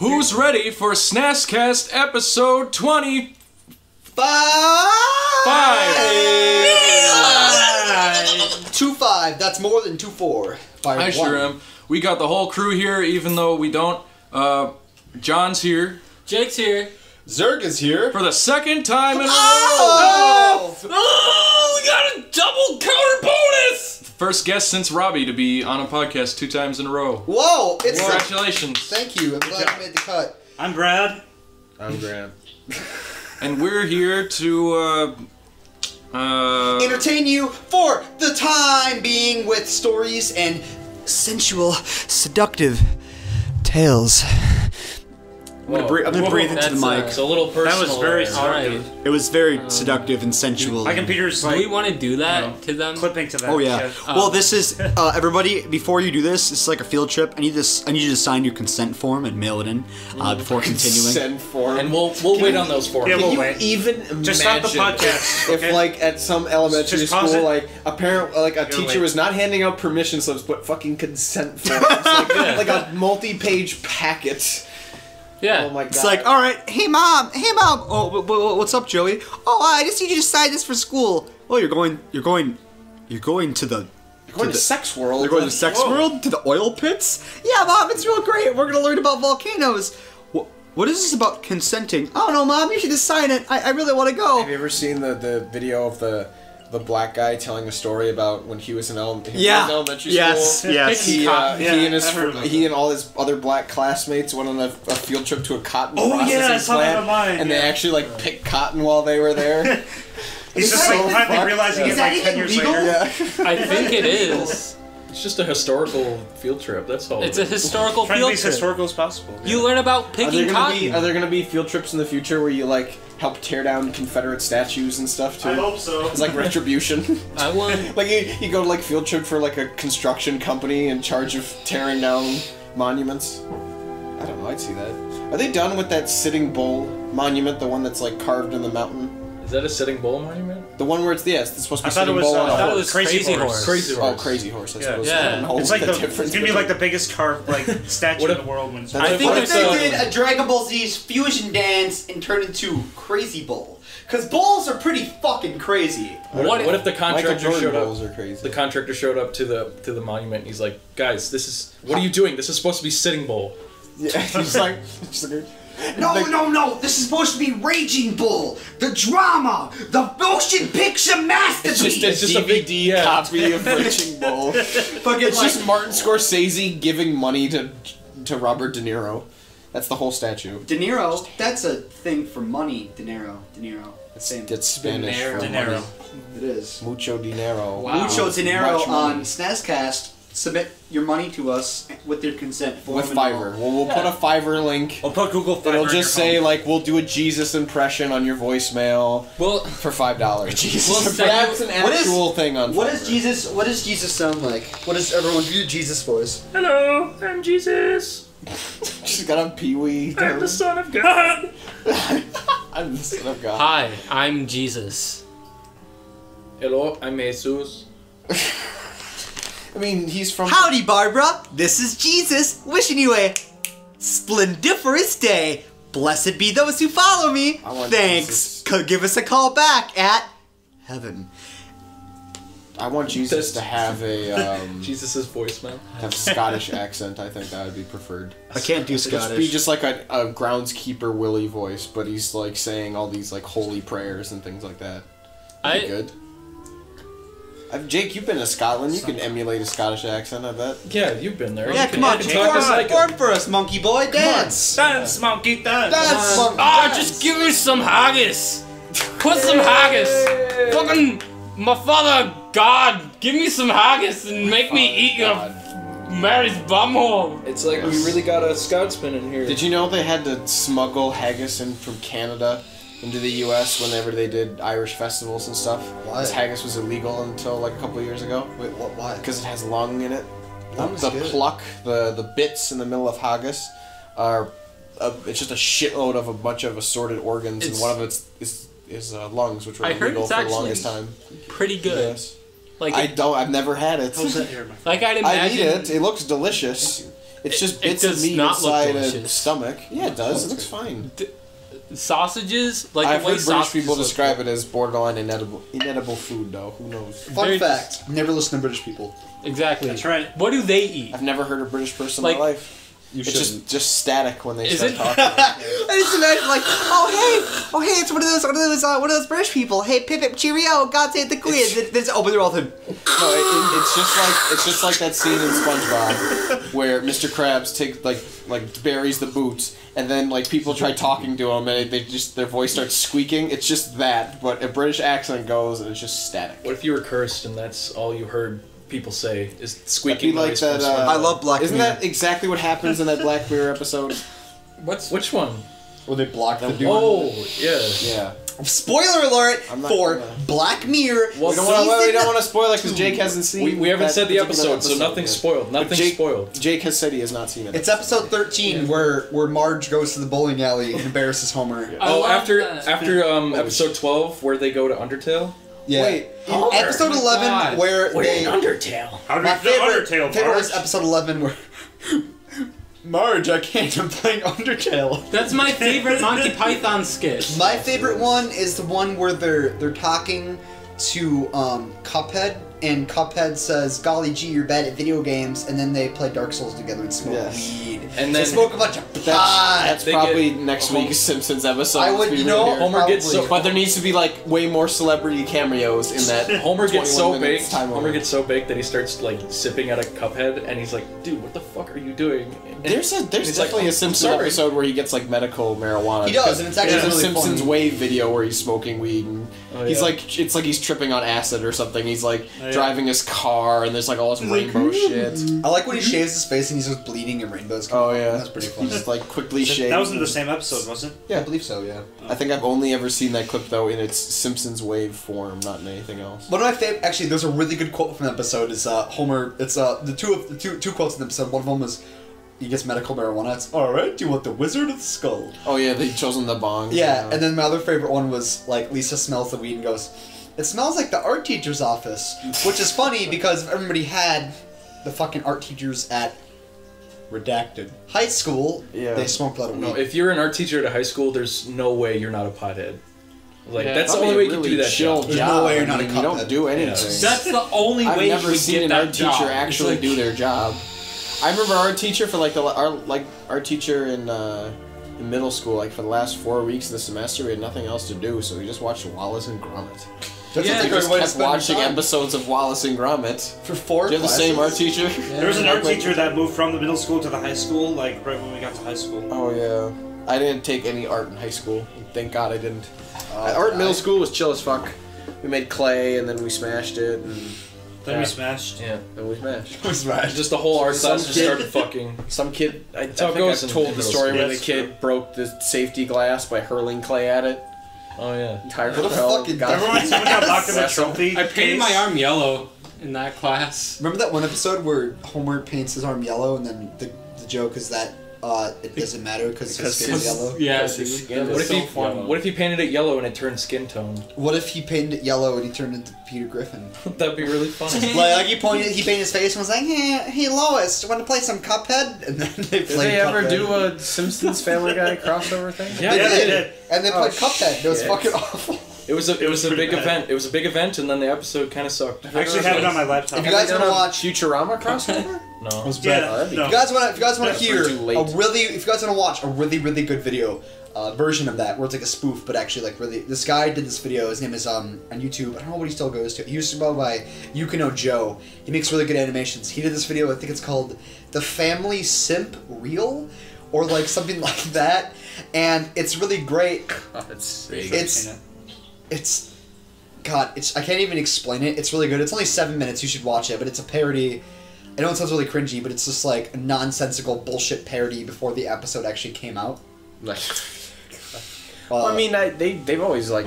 Who's ready for Snastcast episode 25? Two five. That's more than two four. By I one. sure am. We got the whole crew here, even though we don't. Uh, John's here Jake's here. Zerg is here. for the second time in a row. Oh! Oh, we got a double counter bonus! First guest since Robbie to be on a podcast two times in a row. Whoa! It's Congratulations. Thank you. I'm glad you made the cut. I'm Brad. I'm Graham. And we're here to. Uh, uh, Entertain you for the time being with stories and sensual, seductive tales. I'm gonna, breathe, I'm gonna Whoa, breathe into the that's, mic. uh, it's a little personal. That was very there. seductive. Alright. it was very seductive and sensual. My computer's Do like we want to do that to them? clipping to that. Oh yeah. shit. Well, this is uh, everybody. Before you do this, it's like a field trip. I need this. I need you to sign your consent form and mail it in uh, before continuing. Send form. And we'll we'll wait on those forms. Yeah, Can we'll you wait. even imagine Just stop the podcast, if, okay? like, at some elementary Just pause school, it. like a parent, like a teacher wait. was not handing out permission slips, but fucking consent forms, like, like a multi-page packet. Yeah. Oh my god! It's like, all right, hey mom, hey mom. Oh, what's up, Joey? Oh, I just need you to sign this for school. Oh, you're going, you're going, you're going to the. You're going to the- sex world. You're going to the sex Whoa. world? To the oil pits? Yeah, mom, it's real great. We're gonna learn about volcanoes. What, what is this about consenting? Oh, I don't know, mom. You should just sign it. I, I really want to go. Have you ever seen the, the video of the the black guy telling a story about when he was in, ele- he was Yeah. in elementary Yes. school? Yes. He, uh, Yeah, he and his I've heard about he and all his other black classmates went on a, a field trip to a cotton Oh, processing yeah, I that plant, online, and they actually like picked cotton while they were there. He's just so like finally realizing Is it like ten years legal? later. yeah. I think it is. It's just a historical field trip. That's all. It's a historical Trying to be field as trip. historical as possible. You learn about Are picking there gonna cotton. be are there gonna be field trips in the future where you like help tear down Confederate statues and stuff too? I hope so. It's like retribution. I want. like you, you go to like field trip for like a construction company in charge of tearing down monuments. I don't know. I'd see that. Are they done with that Sitting Bull monument? The one that's like carved in the mountain. Is that a sitting bull monument? The one where it's the yes, it's supposed to be I thought it Sitting was, Bull uh, on a I thought it horse. was Crazy Horse. Crazy Oh. Crazy Horse. I Yeah. suppose. Yeah. I don't know It's like the, difference it's gonna be like the biggest carved like statue What in the world when it's That's I think What if they a- did a Dragon Ball Z's fusion dance and turned into Crazy Bull? Because bulls are pretty fucking crazy. What, What if, if- what if the contractor Jordan showed bulls up? are crazy. The contractor showed up to the to the monument. and He's like, guys, this is what are you doing? This is supposed to be sitting bull. yeah, he's like, he's like No, Like- no, no! This is supposed to be Raging Bull, the drama, the motion picture masterpiece. It's just a It's just a big- DVD yeah. copy of Raging Bull. fucking It's like, just Martin Scorsese giving money to to Robert De Niro. That's the whole statue. De Niro. That's a thing for money. De Niro. De Niro. Same. It's Spanish Dinero. for Dinero. money. It is. Mucho dinero. Wow. Mucho Dinero Much on money. Snastcast. Submit your money to us with your consent form. With and all. Fiverr. Well, we'll put a Fiverr link. We'll put Google Fiverr It'll just say phone. like we'll do a Jesus impression on your voicemail Well, for five dollars. Jesus, We'll send that's an What is- actual thing on. What Fiverr. does Jesus? What does Jesus sound like? What does everyone do? Jesus voice. Hello, I'm Jesus. She's got a peewee. I'm the son of God. I'm the son of God. hi, I'm Jesus. Hello, I'm Jesus. I mean, he's from. Howdy, Barbara. This is Jesus, wishing you a splendiferous day. Blessed be those who follow me. I want Thanks. Jesus. Give us a call back at heaven. I want Jesus to have a um, Jesus' voicemail. have Scottish accent. I think that would be preferred. I can't do Just be just like a, a groundskeeper Willie voice, but he's like saying all these like holy prayers and things like that. That'd be I good. Uh, Jake, you've been to Scotland. You can emulate a Scottish accent. I bet. Yeah, you've been there. yeah, You come can- on. you can Form, talk just like form for us, monkey boy. Dance. Dance, monkey, dance. That's Ah, just give me some haggis. Put some haggis. Fucking my father God, give me some haggis and make me eat your Mary's bumhole. It's like we really got a Scotsman in here. Did you know they had to smuggle haggis in from Canada into the U.S. whenever they did Irish festivals and stuff? Why? Because haggis was illegal until like a couple years ago. Wait, what? Why? Because it has lung in it. The, the pluck, the the bits in the middle of haggis, are uh, it's just a shitload of a bunch of assorted organs, It's- and one of it's is is uh, lungs, which were I heard illegal for the longest time. Pretty good. Yes. Like I don't. I've never had it. How's that here, my like I'd I imagine. eat it. It looks delicious. It's just it bits of meat inside a stomach. Yeah, it does. It looks fine. Sausages, like I've the way heard British people look- describe it as borderline inedible, inedible food, though. Who knows? Fun Very- fact: never listen to British people. Exactly. That's right. What do they eat? I've never heard a British person Like- in my life. You It's shouldn't. just just static when they Is start it? talking. I just imagine like, oh hey, oh hey, it's one of those, one of those, uh, one of those British people. Hey, pip pip, cheerio, God save the queen. Then then it's open their mouth and No, it, it, it's just like it's just like that scene in SpongeBob where Mr. Krabs takes like like buries the boots, and then like people try talking to him, and they just their voice starts squeaking. It's just that, but a British accent goes, and it's just static. What if you were cursed and that's all you heard people say is squeaking be like noise that. Uh, I love Black Isn't Mirror. that exactly what happens in that Black Mirror episode? What's Which one? Or they block the dude. Oh, yeah. Yeah. Spoiler alert for gonna- Black Mirror. Well, We don't want to. We don't want to spoil it because Jake hasn't seen. We, we haven't said the particular episode, so nothing's yet. spoiled. Nothing's Jake, spoiled. Jake has said he has not seen it. It's episode 13 where where Marge goes to the bowling alley and embarrasses Homer. I Oh, after that. after um episode twelve, where they go to Undertale. Yeah. Wait, Homer, episode oh 11 God. where they Undertale. How do my favorite, Undertale, favorite was episode 11 where Marge, I can't. I'm playing Undertale. That's my favorite Monty Python skit. My favorite one is the one where they're they're talking to um, Cuphead, and Cuphead says, "Golly gee, you're bad at video games," and then they play Dark Souls together and smoke Yes. weed. And they then- smoke a bunch of That's, pot. that's they probably get- next Homer- week's Simpsons episode. I would, you know, here. Homer gets so- But there needs to be like way more celebrity cameos in that. Homer gets so minutes baked. time Homer limit. gets so baked that he starts like sipping at a cuphead, and he's like, "Dude, what the fuck are you doing?" And There's a there's he's like, definitely a Simpsons episode where he gets like medical marijuana. He does, and it's actually there's a really Simpsons funny. wave video where he's smoking weed and Oh, he's yeah. like it's like he's tripping on acid or something. He's like Oh, yeah. driving his car and there's like all this rainbow shit. I like when he shaves his face and he's just bleeding and rainbows. come Oh out. yeah, that's pretty funny. He's like quickly shaved. That was in the same episode, wasn't it? Yeah, I believe so. Yeah. I think I've only ever seen that clip though in its Simpsons wave form, not in anything else. One of my favorite, actually, there's a really good quote from the episode. Is uh, Homer? It's uh, the two of the two two quotes in the episode. One of them is, he gets medical marijuana. It's all right. Do you want the Wizard of the Skull? Oh yeah, they chosen the bong. Yeah, and then my other favorite one was like Lisa smells the weed and goes, "It smells like the art teacher's office," which is funny because everybody had the fucking art teachers at redacted high school. Yeah. they smoked a lot of weed. No, if you're an art teacher at a high school, there's no way you're not a pothead. Like Yeah. that's the only way a you can do that chill job. There's job. no way you're I not a mean, You don't do anything. That's the only I've way never you would seen an that art teacher job. It's actually like- do their job. I remember our teacher for like the our like our teacher in uh, in middle school like for the last four weeks of the semester we had nothing else to do so we just watched Wallace and Gromit. That's Yeah, a We good just way kept spend watching time. episodes of Wallace and Gromit. for four. Do you have the same art classes? teacher? There was an art teacher that moved from the middle school to the high school, like right when we got to high school. Oh yeah. I didn't take any art in high school. Thank God I didn't. Oh, art in middle school was chill as fuck. We made clay and then we smashed it and Then Yeah. we smashed. Yeah, then we smashed. was right. just the whole art Some class just kid- started fucking. Some kid, I, I That's how it think goes I've told the middle story where the That's kid true. broke the safety glass by hurling clay at it. Oh yeah. Entire What a hell fucking got- Remember when someone got locked in the Bless trophy? I painted my case? arm yellow in that class. Remember that one episode where Homer paints his arm yellow, and then the, the joke is that uh, it doesn't matter because his Because skin's yellow. Yeah, Because his skin that is What if was he so. What if he painted it yellow and it turned skin tone? What if he painted it yellow and he turned into Peter Griffin? That'd be really fun. like, like he pointed, he painted his face and was like, "Hey, hey Lois, want to play some Cuphead?" And then they Did played they ever Cuphead. do a Simpsons Family Guy crossover thing? Yeah, They Yeah, they they did. did. And they Oh, played Cuphead. It was shit. fucking awful. It was a it was a big bad. event. It was a big event, and then the episode kind of sucked. I actually have it on my laptop. If you guys want to watch, Futurama crossover? No. yeah, Oh, that'd no. if you guys want to, if you guys want to hear a really, if you guys want to watch a really, really good video uh, version of that, where it's like a spoof, but actually like really, this guy did this video. His name is um on YouTube. I don't know what he still goes to. He used to go by Yukino Joe. He makes really good animations. He did this video. I think it's called the Family Simp Reel, or like something like that. And it's really great. Oh, that's. It's it's God, it's I can't even explain it. It's really good. It's only seven minutes. You should watch it, but it's a parody. I know it sounds really cringy, but it's just like a nonsensical bullshit parody before the episode actually came out. Like, Uh, well, I mean, I, they they've always like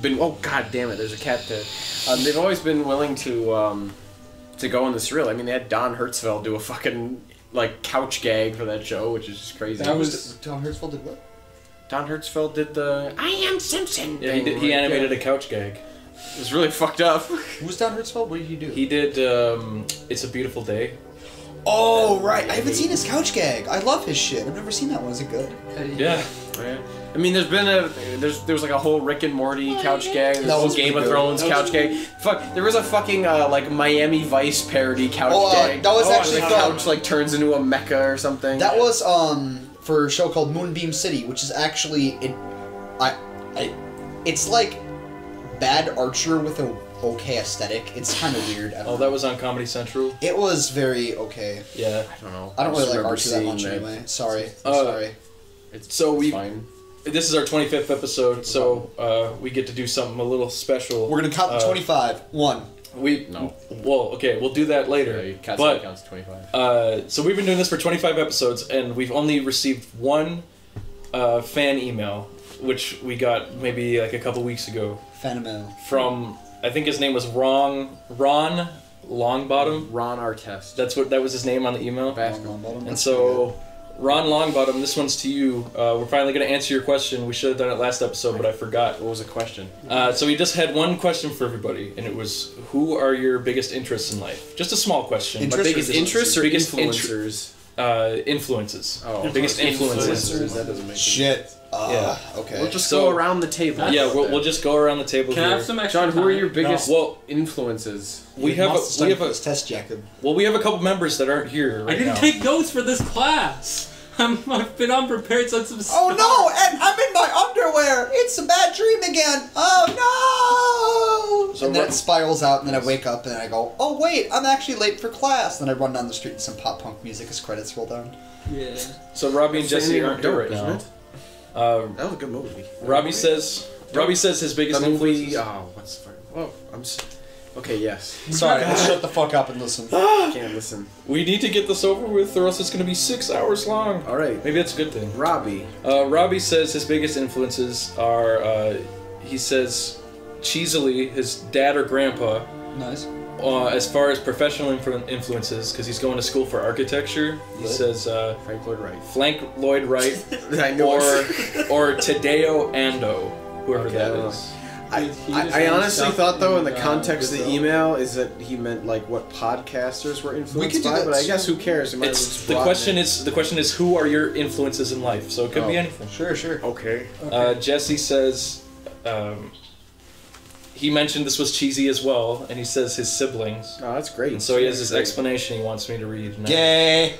been. Oh God damn it! There's a cat there. Um, they've always been willing to um, to go on this reel. I mean, they had Don Hertzfeldt do a fucking like couch gag for that show, which is just crazy. That was- Tom Hertzfeldt did what? Don Hertzfeldt did the I am Simpson. Yeah, he, did, he animated yeah. a couch gag. It was really fucked up. Who's Don Hertzfeldt? What did he do? He did um, "It's a Beautiful Day." Oh right, I haven't seen his couch gag. I love his shit. I've never seen that one. Is it good? Yeah. Right. I mean, there's been a there's there was like a whole Rick and Morty couch gag. There's That a whole was Game of pretty good. Thrones couch gag. Fuck, there was a fucking uh, like Miami Vice parody couch Oh, uh, gag. that was oh, actually the fun. couch like turns into a mecha or something. That was um for a show called Moonbeam City, which is actually it. I, I, it's like bad Archer with a okay aesthetic. It's kind of weird. I don't Oh, know. that was on Comedy Central. It was very okay. Yeah. I don't know. I don't just really like remember Archer that seeing much anyway. Sorry. I'm Uh, sorry. It's So we fine. this is our 25th episode, so uh, we get to do something a little special. We're gonna count to uh, 25. One. We No. Well, okay, we'll do that later. Yeah, Katsune but counts 25. uh, so we've been doing this for 25 episodes, and we've only received one uh, fan email, which we got maybe like a couple weeks ago Phantom from I think his name was Ron Ron Longbottom. Ron Artest. That's what that was his name on the email. basketball. And so, Ron Longbottom, this one's to you. Uh, we're finally going to answer your question. We should have done it last episode, but I forgot. What was the question? Uh, so we just had one question for everybody, and it was, "Who are your biggest interests in life?" Just a small question. Interest but biggest Interests or biggest intr- influencers? uh, influences. Oh, biggest influences. influencers. That doesn't make Shit. Uh, Yeah. Okay. We'll just So- go around the table. Yeah, we'll, we'll just go around the table Can I here. have some extra John, who are your biggest Well, influences? we have a, we have a test, Jacob. well, we have a couple members that aren't here I didn't now. take notes for this class. I'm, I've been unprepared since the Oh no! And I'm in my underwear. It's a bad dream again. Oh no! So and then it spirals out, and then I wake up, and I go, "Oh wait, I'm actually late for class." Then I run down the street, and some pop punk music as credits roll down. Yeah. So Robbie and Jesse aren't here dope, right isn't now. It? Uh, That was a good movie. Robbie says. Robbie says his the biggest movie. influences. Oh, what's the? Oh, I'm. Okay, yes. Sorry, shut the fuck up and listen. Can't listen. We need to get this over with, or else it's going to be six hours long. All right, Maybe that's a good thing. Robbie. Uh, Robbie says his biggest influences are, uh, he says, cheesily, his dad or grandpa. Nice. Uh, as far as professional influ- influences, because he's going to school for architecture, he Lit. says uh, Frank Lloyd Wright. Flank Lloyd Wright or or Tadao Ando, whoever Okay, I that don't is. I, I, I honestly thought though in the context of the email is that he meant like what podcasters were influenced could do by, that but I guess who cares? It might as well It's the question it. is the question is who are your influences in life? So it could be Oh. anything. Sure, sure. okay. Uh, Jesse says um, he mentioned this was cheesy as well, and he says his siblings. Oh, that's great. And so he has this explanation he wants me to read. I- Gay.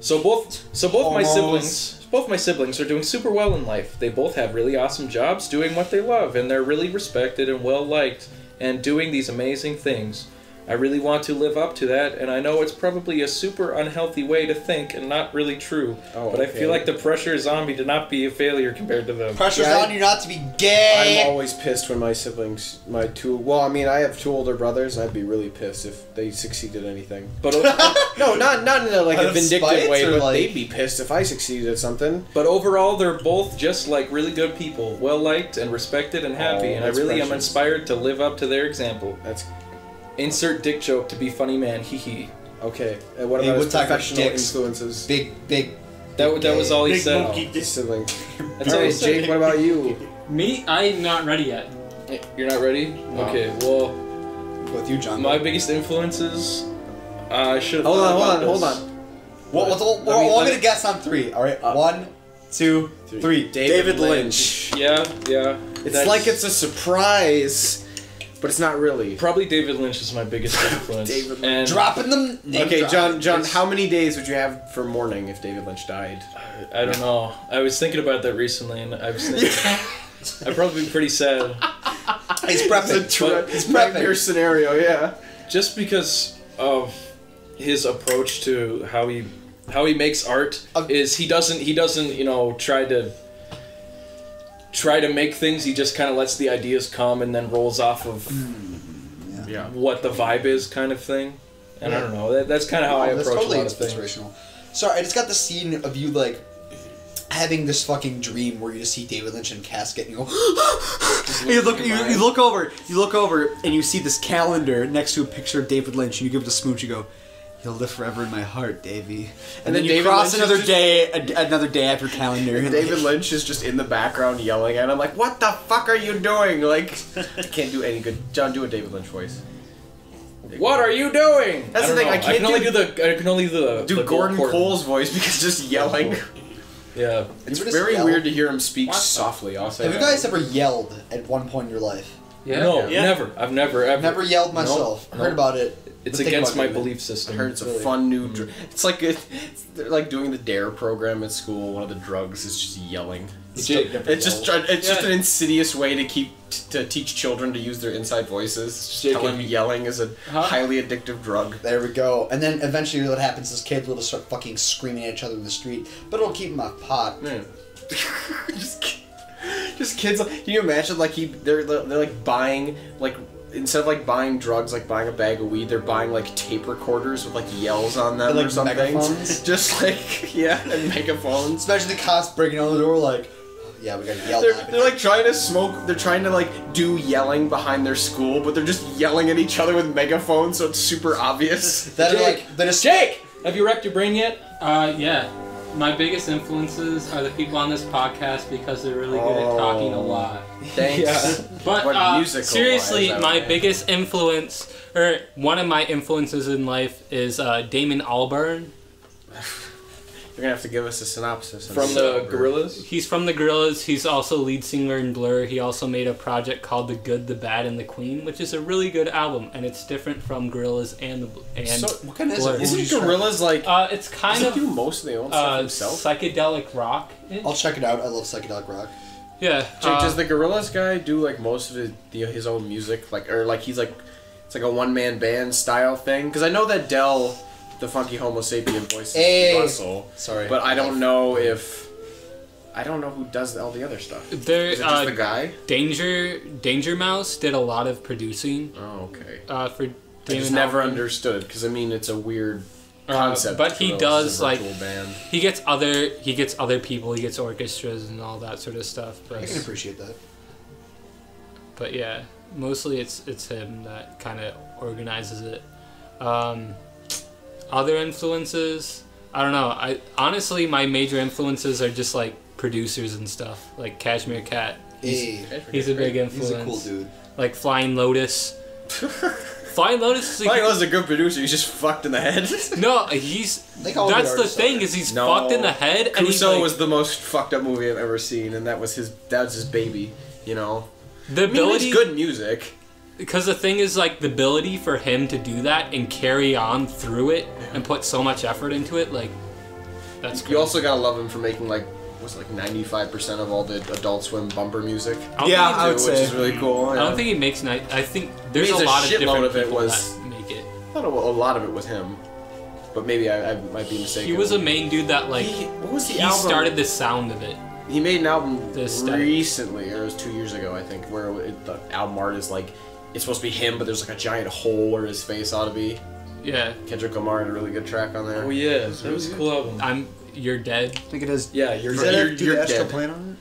So both so both my siblings both my siblings are doing super well in life. They both have really awesome jobs doing what they love and they're really respected and well liked and doing these amazing things. I really want to live up to that and I know it's probably a super unhealthy way to think and not really true. Oh, but I feel like the pressure is on me to not be a failure compared to them. Pressure's Yeah, on you not to be gay. I'm always pissed when my siblings, my two, well, I mean, I have two older brothers. I'd be really pissed if they succeeded at anything. But No, not not in a, like a vindictive way, but like- they'd be pissed if I succeeded at something. but overall they're both just like really good people, well liked and respected and happy Oh, and I that's really am inspired to live up to their example. That's Insert dick joke to be funny man, hee hee. okay. And what Hey, about we're his talking about professional dicks. influences? Big, big. That, that was all he Big said. monkey His sibling. That's All all he right, said. Jake. What about you? Me, I'm not ready yet. You're not ready? Okay, well, With you, John. my biggest influences. Uh, I should have. Hold on, hold about on, hold on. Well, what's all, Let we're me- all let gonna me- guess on three. All right. Uh, One, two, three. David Lynch. Yeah, yeah. It's like it's a surprise, but it's not really. Probably David Lynch is my biggest influence. David Lynch. and Dropping them. name Okay, drop. John. John, It's- how many days would you have for mourning if David Lynch died? I don't know. I was thinking about that recently, and I was thinking I'd probably be pretty sad, He's prepping. But- He's Nightmare prepping. scenario, yeah. just because of his approach to how he how he makes art. Uh, is he doesn't he doesn't you know try to try to make things. He just kind of lets the ideas come and then rolls off of mm-hmm. Yeah. what the vibe is, kind of thing. And I don't know. That, that's kind of how oh, I Oh, approach totally a lot of things. inspirational. Sorry, I just got the scene of you like having this fucking dream where you just see David Lynch in a casket and you go. you look, you, you look over, you look over, and you see this calendar next to a picture of David Lynch, and you give it a smooch. You go. He'll live forever in my heart, Davy. And, And then, then you David cross Lynch another just- day, a, another day after calendar. and David like- Lynch is just in the background yelling at him, like, "What the fuck are you doing?" Like, I can't do any good. John, do a David Lynch voice. What are you doing? That's I the don't thing, know. I can't can only do- do the. I can only do the. Do the Gordon Gordon Cole's voice because just yelling. Yeah. It's ever very yell? weird to hear him speak What? softly. I'll say Have you guys ever yelled at one point in your life? Yeah. No, Yeah. never. I've never ever. I've never yelled myself. Nope. heard about it. It's but against my belief system. I heard it's a fun new. Dr- it's like it, it's, they're like doing the Dare program at school. One of the drugs is just yelling. It's, just- it's just it's just an insidious way to keep t- to teach children to use their inside voices. Just tell yelling is a Huh? highly addictive drug. There we go. And then eventually what happens is kids will just start fucking screaming at each other in the street, but it'll keep them off pot. Yeah. just, just kids. Can you imagine like he they're they're like buying like instead of like buying drugs like buying a bag of weed they're buying like tape recorders with like yells on them And, like, or something. megaphones? Just like yeah, and megaphones. Especially the cops breaking on the door like, yeah, we gotta yell They're, they're like trying to smoke. They're trying to like do yelling behind their school, but they're just yelling at each other with megaphones, so it's super obvious. That Jake, like, they're Jake, have you wrecked your brain yet? Uh, yeah. My biggest influences are the people on this podcast because they're really good at talking a Oh. lot. Thanks. Yeah. But What uh, musical-wise, seriously, I my would- biggest influence, or one of my influences in life, is uh, Damon Albarn. You're gonna have to give us a synopsis. From the so- Gorillaz? He's from the Gorillaz. He's also lead singer in Blur. He also made a project called The Good, the Bad, and the Queen, which is a really good album, and it's different from Gorillaz and the and So, what kind of is Blur. it? Isn't Gorillaz like? uh, it's kind does of he do most of the own stuff uh, himself? psychedelic rock. I'll check it out. I love psychedelic rock. Yeah. Jake, uh, does the Gorillaz guy do like most of his, the, his own music, like or like he's like it's like a one man band style thing? Because I know that Del, the funky Homo sapien voices Hey. Russell, Sorry. but I don't know if I don't know who does all the other stuff. there, Is it just uh, the guy? Danger Danger Mouse did a lot of producing Oh, okay. uh, for I just never Albarn. understood because I mean it's a weird Uh, concept. but he does like band. he gets other he gets other people he gets orchestras and all that sort of stuff I can appreciate that. but yeah mostly it's it's him that kind of organizes it um, other influences i don't know i honestly my major influences are just like producers and stuff like cashmere cat he's, Hey, he's a big influence he's a cool dude. like flying lotus flying lotus is a Like, good- a good producer. He's just fucked in the head. no he's They call him that's the the thing is he's No. fucked in the head and he's Kuso like, was the most fucked up movie I've ever seen, and that was his. That was his baby. You know. the I mean, it's good music. Because the thing is like the ability for him to do that and carry on through it and put so much effort into it like that's You cool. also gotta love him for making like what's it, like ninety five percent of all the Adult Swim bumper music. I Yeah, think I would which say. is really cool. Mm-hmm. I yeah. don't think he makes night I think there's a a lot of shitload different of it people was- that make it I thought a lot of it was him, but maybe I, I might be mistaken. he was a main dude that like He- what was the he album? started the sound of it He made an album recently, or it was two years ago, I think, where it, the album art is like it's supposed to be him, but there's like a giant hole where his face ought to be. yeah Kendrick Lamar had a really good track on there. Oh yeah, that was a cool album. I'm you're dead I think it is. Yeah, you're Does You're- that you're- to you're the dead. Plane on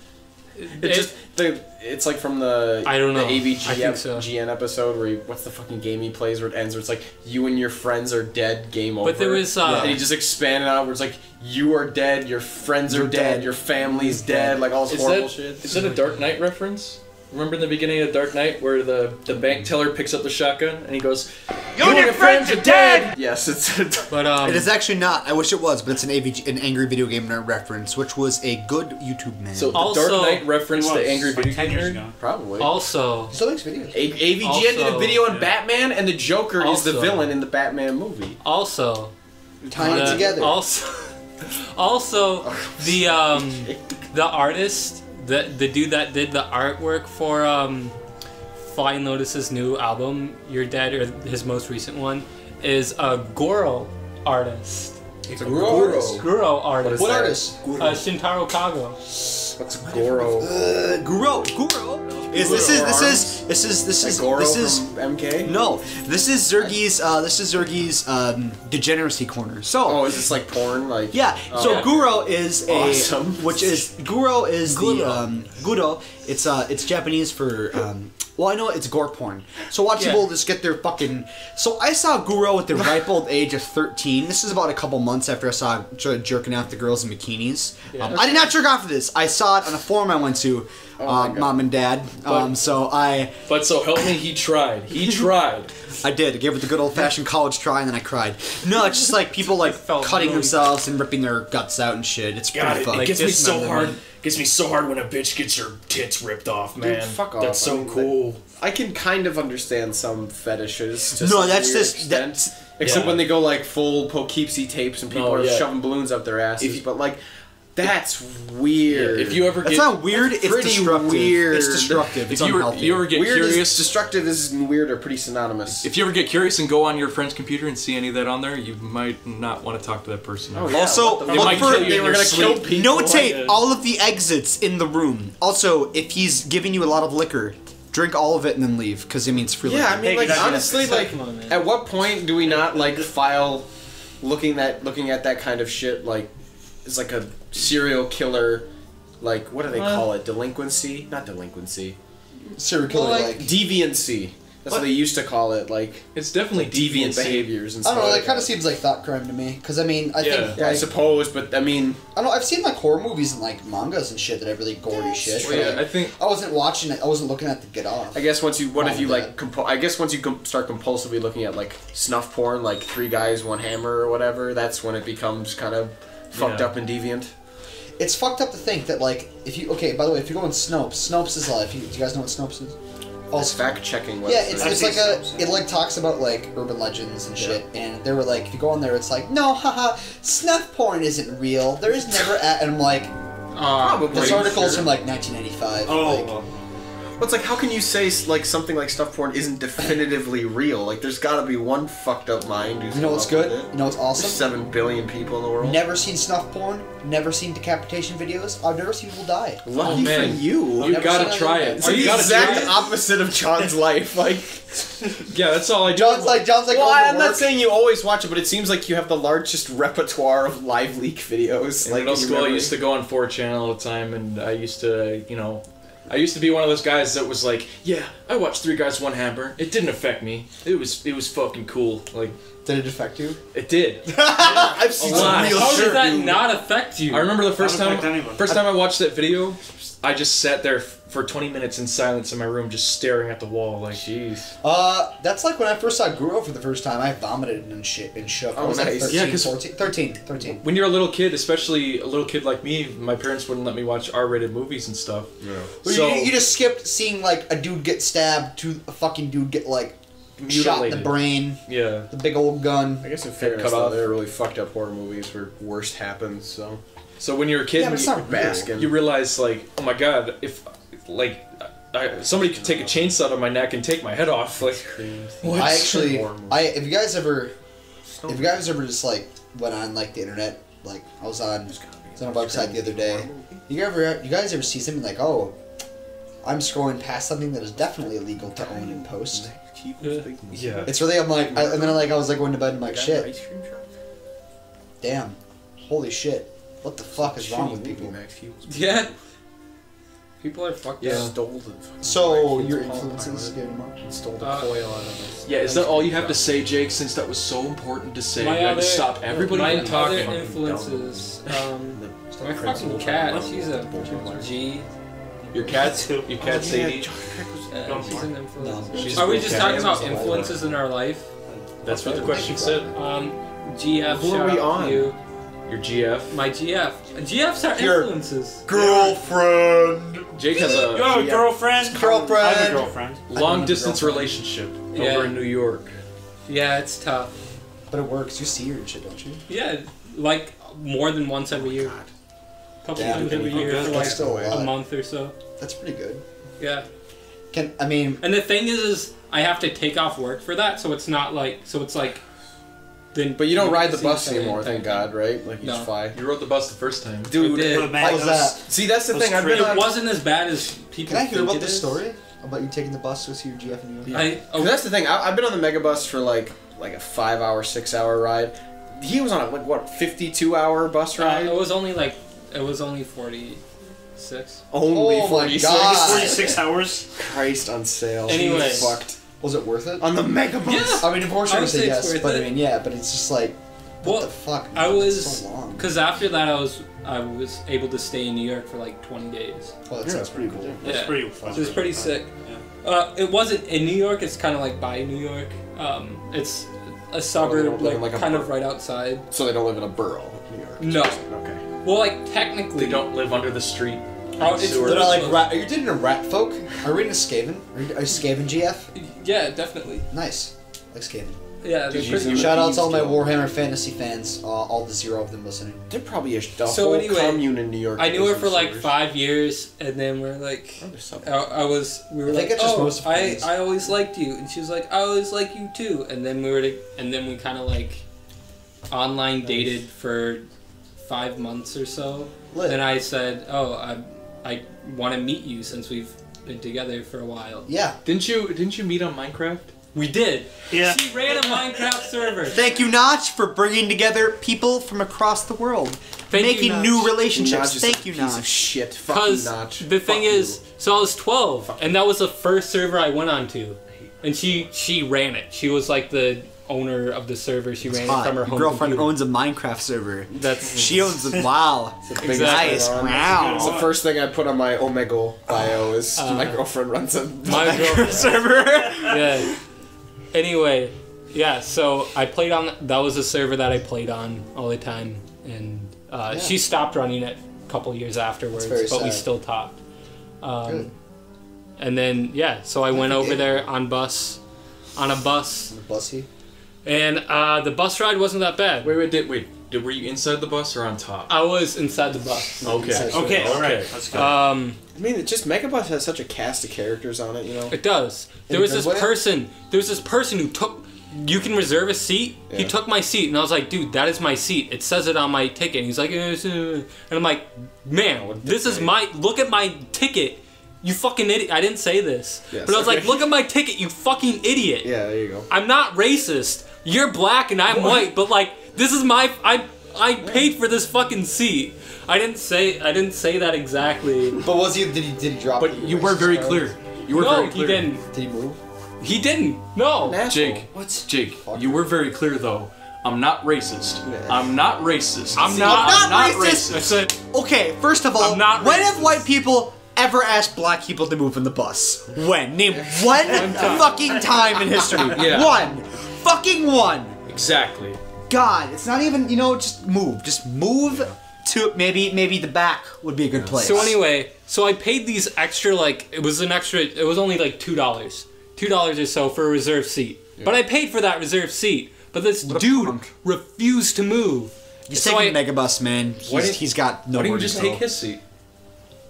It It- just the it's like from the I don't know. the AVG I think so. GN episode where he, what's the fucking game he plays where it ends where it's like you and your friends are dead game over. But there was, uh, and he just expanded out where it's like you are dead, your friends are You're dead, dead. your family's dead, like all this Is horrible that, shit. is that a Dark Knight reference? Remember in the beginning of Dark Knight where the, the bank teller picks up the shotgun and he goes, "You and your friends are dead." Yes, it's but um It is actually not. I wish it was, but it's an AVG, an angry video game nerd reference, which was a good YouTube man. So the Also- Dark Knight reference It to Angry Video 10 Game Nerd. ago. probably. also still makes videos. A- AVGN did a video on Yeah. Batman, and the Joker is the villain in the Batman movie. also Tying it together. Also, also the um, the artist, the the dude that did the artwork for um, Flying Lotus's new album, You're Dead, or his most recent one, is a Goro artist. It's a Goro. Goro artist. What that? artist? Uh, Shintaro Kago. What's Goro? Uh, Guro. Guro. Is this is this is this is this is Goro this is from MK. no. This is Zergi's. Uh, this is Zergi's um, degeneracy corner. So. Oh, is this like porn? Like Yeah, so Yeah. Guro is a Awesome. which is Guro is Guro. the um, Guro. It's uh it's Japanese for um, Well, I know it's gore porn. So watch Yeah. people just get their fucking. So I saw Guro at the ripe old age of 13. This is about a couple months after I saw jerking off the girls in bikinis. Um, I did not jerk off of this. I saw it on a forum I went to, uh, mom and dad. Um, so I, But so help me, he tried. He tried. I did. I gave it the good old fashioned college try, and then I cried. No, it's just like people like cutting really- themselves and ripping their guts out and shit. It's God, pretty it, fun. it gets me so dismemberment. hard. Gets me so hard when a bitch gets her tits ripped off, man. fuck off. That's so I mean, cool. I can kind of understand some fetishes. To No, some that's weird just- that's- Except Yeah. when they go like full Poughkeepsie tapes and people No, are yeah. shoving balloons up their asses. If but like, that's weird. If you ever That's get not weird. It's pretty destructive. weird. It's destructive. It's if you, ever, unhealthy. you ever get weird curious, is destructive is and weird are pretty synonymous. if you ever get curious and go on your friend's computer and see any of that on there, you might not want to talk to that person. Oh, yeah. Also, what the They look might for- kill you they were gonna kill people. Notate all of the exits in the room. Also, if he's giving you a lot of liquor, drink all of it and then leave, because it means free Yeah, I mean, Hey, like good honestly, like Come on, at what point do we not like file looking that looking at that kind of shit like is like a serial killer like what do they Well- call it delinquency not delinquency Serial killer, like, like, deviancy that's what they used to call it like It's definitely deviant deviant behaviors and stuff I don't know. like That kind of seems like thought crime to me. Because I mean, I Yeah. think yeah, I suppose but I mean I don't know. I've seen like horror movies and like mangas and shit that have really gory shit. Well, but, yeah, like, I think I wasn't watching it. I wasn't looking at the Get Off. I guess once you what if you like compo- I guess once you com- start compulsively looking at like snuff porn like three guys one hammer or whatever that's when it becomes kind of fucked Yeah. up and deviant It's fucked up to think that like if you okay. By the way, if you go on Snopes, Snopes is like. If you, do you guys know what Snopes is? It's fact checking Yeah, it's, it's like a Snopes, it like talks about like urban legends and shit, and they were like, if you go on there, it's like, no, haha, snuff porn isn't real. There is never, a-, and I'm like, uh, Probably. this Sure. article's from like 1995. Oh, like, well, Well, it's like, how can you say like something like stuff porn isn't definitively real? Like, there's got to be one fucked up mind who's. you know what's good? with it. You know what's There's awesome? seven billion people in the world. Never seen snuff porn. Never seen decapitation videos. I've never seen people die. Lucky Oh, man. for you. you gotta try it. it. It's you the exact opposite of John's life. Like, Yeah, that's all I do. John's like John's like well, I'm not saying you always watch it, but it seems like you have the largest repertoire of live leak videos. In like middle school, I used to go on 4chan all the time, and I used to, you know, I used to be one of those guys that was like, yeah, I watched Three Guys One Hammer. It didn't affect me. It was, it was fucking cool. Like, Did it affect you? it did. I've seen A some lot. real How shit. does that not affect you? I remember the first time, anyone. first time I watched that video, I just sat there for 20 minutes in silence in my room, just staring at the wall. Like, Jeez. Uh, that's like when I first saw Guro for the first time. I vomited and shit and shook. I Oh, was like nice. 13, Yeah, 'cause- 14, 13, 13. when you're a little kid, especially a little kid like me, my parents wouldn't let me watch R-rated movies and stuff. Well, So you, you just skipped seeing like a dude get stabbed to a fucking dude get like shot in the brain, yeah. the big old gun. I guess in fairness, cut though, off. there are really fucked up horror movies where worst happens. So So when you're a kid, Yeah, it's you- not real. Baskin. you realize like, oh my god, if like I, somebody could take a chainsaw to my neck and take my head off, like what? I actually, I if you guys ever, if you guys ever just like went on like the internet, like I was on, I was on a website the other day. You ever, you guys ever see something like, oh, I'm scrolling past something that is definitely illegal to own and post. Uh, yeah. It's really, I'm like, I, and then like I was like going to bed and I'm like, shit, damn, holy shit, what the fuck is wrong with people? Max yeah. People are fucked Yeah. up. Stole the. So your influences, Gary Mark? Stole the Uh, coil out of us. Yeah, is that all you have to say, Jake? Since that was so important to say, My you had to stop everybody my from talking. other influences. Um, my fucking cat. She's a G. Your cat's your cat's Sadie. Uh, she's an influence. She's Are we just cat. talking about influences in our life? That's what the question said. Um, GF. Who are shout we out on? You. Your GF. My GF. GFs are Your- influences. Girlfriend. Jake has a have a girlfriend? I have a Girlfriend. girlfriend. long distance relationship Yeah. over in New York. Yeah, it's tough. But it works. You see her and shit, don't you? Yeah, like more than once every year. Oh Couple Yeah, times every Oh, year good. for That's like still a lot. a month or so. That's pretty good. Yeah. Can I mean? And the thing is, is I have to take off work for that, so it's not like so it's like. Then But you don't ride the bus anymore, thank. God, right? Like you No. just fly. You rode the bus the first time. Dude, did. But How was that? see that's the Those thing. I've been crazy- on. It wasn't as bad as people. Can I hear think about it this is. story about you taking the bus to see your GF in New York? I oh, that's the thing. I, I've been on the megabus for like like a five hour, six hour ride. He was on a like what fifty two hour bus uh, ride. it was only like it was only forty. Six. Only Oh my 46. God. 46 hours. Christ on sale. Anyway. Fucked. Was it worth it? On the Mega Bus. I mean, of course I would say say yes, but it. I mean, yeah, but it's just like, what Well, the fuck? I was It's so because after that I was I was able to stay in New York for like 20 days. Oh, that Yeah, sounds pretty cool. cool. That's Yeah. pretty. It was pretty sick. Uh, it wasn't in New York. It's kind of like by New York. Um, it's a suburb, don't like, like, kind of right outside. So they don't live in a borough, New York. No. Okay. Well, like technically, They don't live under the street. Oh, it's Sewer. They're like rat. Are you dating a rat folk? Are we reading a Skaven? Are you, are you Skaven GF? Yeah, definitely. Nice. Like Skaven. Yeah, they're Did you pretty. see- Shout out to all my Warhammer Fantasy fans, uh, all the zero of them listening. They're probably a, the So whole anyway, commune in New York. I knew her for like sewers. five years, and then we're like, Oh, there's some- I, I was, we were I think like, it's just oh, most of I, these. I always liked you, and she was like, I always like you too, and then we were, to, and then we kind of like, online dated for five months or so. Lit. Then I said, oh, I, I want to meet you since we've been together for a while. Yeah. Didn't you didn't you meet on Minecraft? We did. Yeah. She ran a Minecraft server. Thank you, Notch, for bringing together people from across the world, Thank you, making Notch. new Notch relationships. is Thank a you, piece of Notch. shit. Fuck you, Because Notch. the thing Fuck is, you. so I was 12, and that was the first server I went on to, and she she ran it. She was like the owner of the server. She ran it from her Your home girlfriend computer. owns a Minecraft server. That's She owns a wow. Exactly. Nice. Wow. It's the first thing I put on my Omegle bio is my girlfriend runs a my Minecraft girl. server. yeah. Anyway, yeah. So I played on. That was a server that I played on all the time, and uh, Yeah. she stopped running it a couple years afterwards, very but we still talked. Um, Good. And then yeah, so I went over there on bus, on a bus, Bussy. and uh, the bus ride wasn't that bad. Wait, wait, did wait? Did, were you inside the bus or on top? I was inside the bus. Okay. Okay, alright. Let's go. Um, I mean, it just Megabus has such a cast of characters on it, you know. it does. There In was this way? person. There was this person who took. You can reserve a seat. He Yeah. took my seat, and I was like, "Dude, that is my seat. It says it on my ticket." And he's like, "Eh, it's, uh," and I'm like, "Man, this is my. Look at my ticket. You fucking idiot. I didn't say this, Yes, but I was like, look at my ticket. You fucking idiot. Yeah, there you go. I'm not racist. You're black and I'm white, but like, this is my. I I paid for this fucking seat. I didn't say. I didn't say that exactly. But was he? Did he? Did he drop? But you were very card? clear. You were no, very he clear. didn't. Did he move? He didn't. No. An asshole. Jake, What? Jake, you were very clear though. I'm not racist. I'm not racist. I'm See, not- I'm not not racist. I said. Okay, first of all, I'm not when racist. have white people ever asked black people to move in the bus? When? Name one fucking time in history. Yeah. One. Fucking one. Exactly. God, it's not even, you know, just move. Just move to maybe maybe the back would be a good place. So anyway, so I paid these extra like it was an extra. It was only like two dollars, two dollars or so for a reserved seat. But I paid for that reserved seat. But this dude punk. refused to move. He's so taking I- the megabus, man. Why He's, didn't- he's got no Why didn't you just take his seat?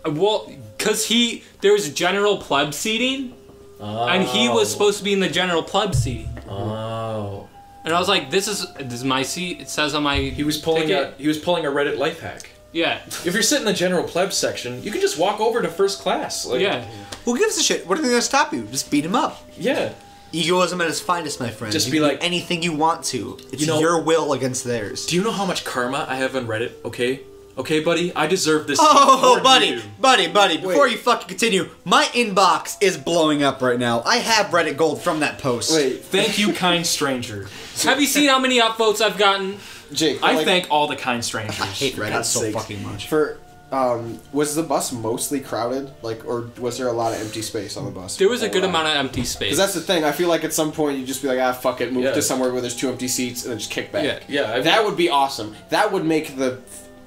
Uh, well, cause he there was general pleb seating, and he was oh. supposed to be in the general pleb seating. Oh. And I was like, "This is this is my seat. It says on my He was pulling a he was pulling a Reddit life hack. yeah If you're sitting in the general pleb section, you can just walk over to first class. Like, yeah." Who gives a shit? What are they gonna stop you? Just beat him up. Yeah. Egoism at its finest, my friend. Just You be can do like- anything you want to. It's You know- your will against theirs. Do you know how much karma I have on Reddit? Okay. Okay, buddy. I deserve this. Oh, buddy, you. buddy, buddy! Before Wait. you fucking continue, my inbox is blowing up right now. I have Reddit gold from that post. Wait, Thank you, kind stranger. Have you seen how many upvotes I've gotten? Jake. I like, thank all the kind strangers. I hate Reddit God's so sakes. fucking much. For um, was the bus mostly crowded? Like, or was there a lot of empty space on the bus? There was a good amount of empty space. Because that's the thing. I feel like at some point you'd just be like, ah, fuck it, move Yeah. to somewhere where there's two empty seats, and then just kick back. Yeah. Yeah, I mean- that would be awesome. That would make the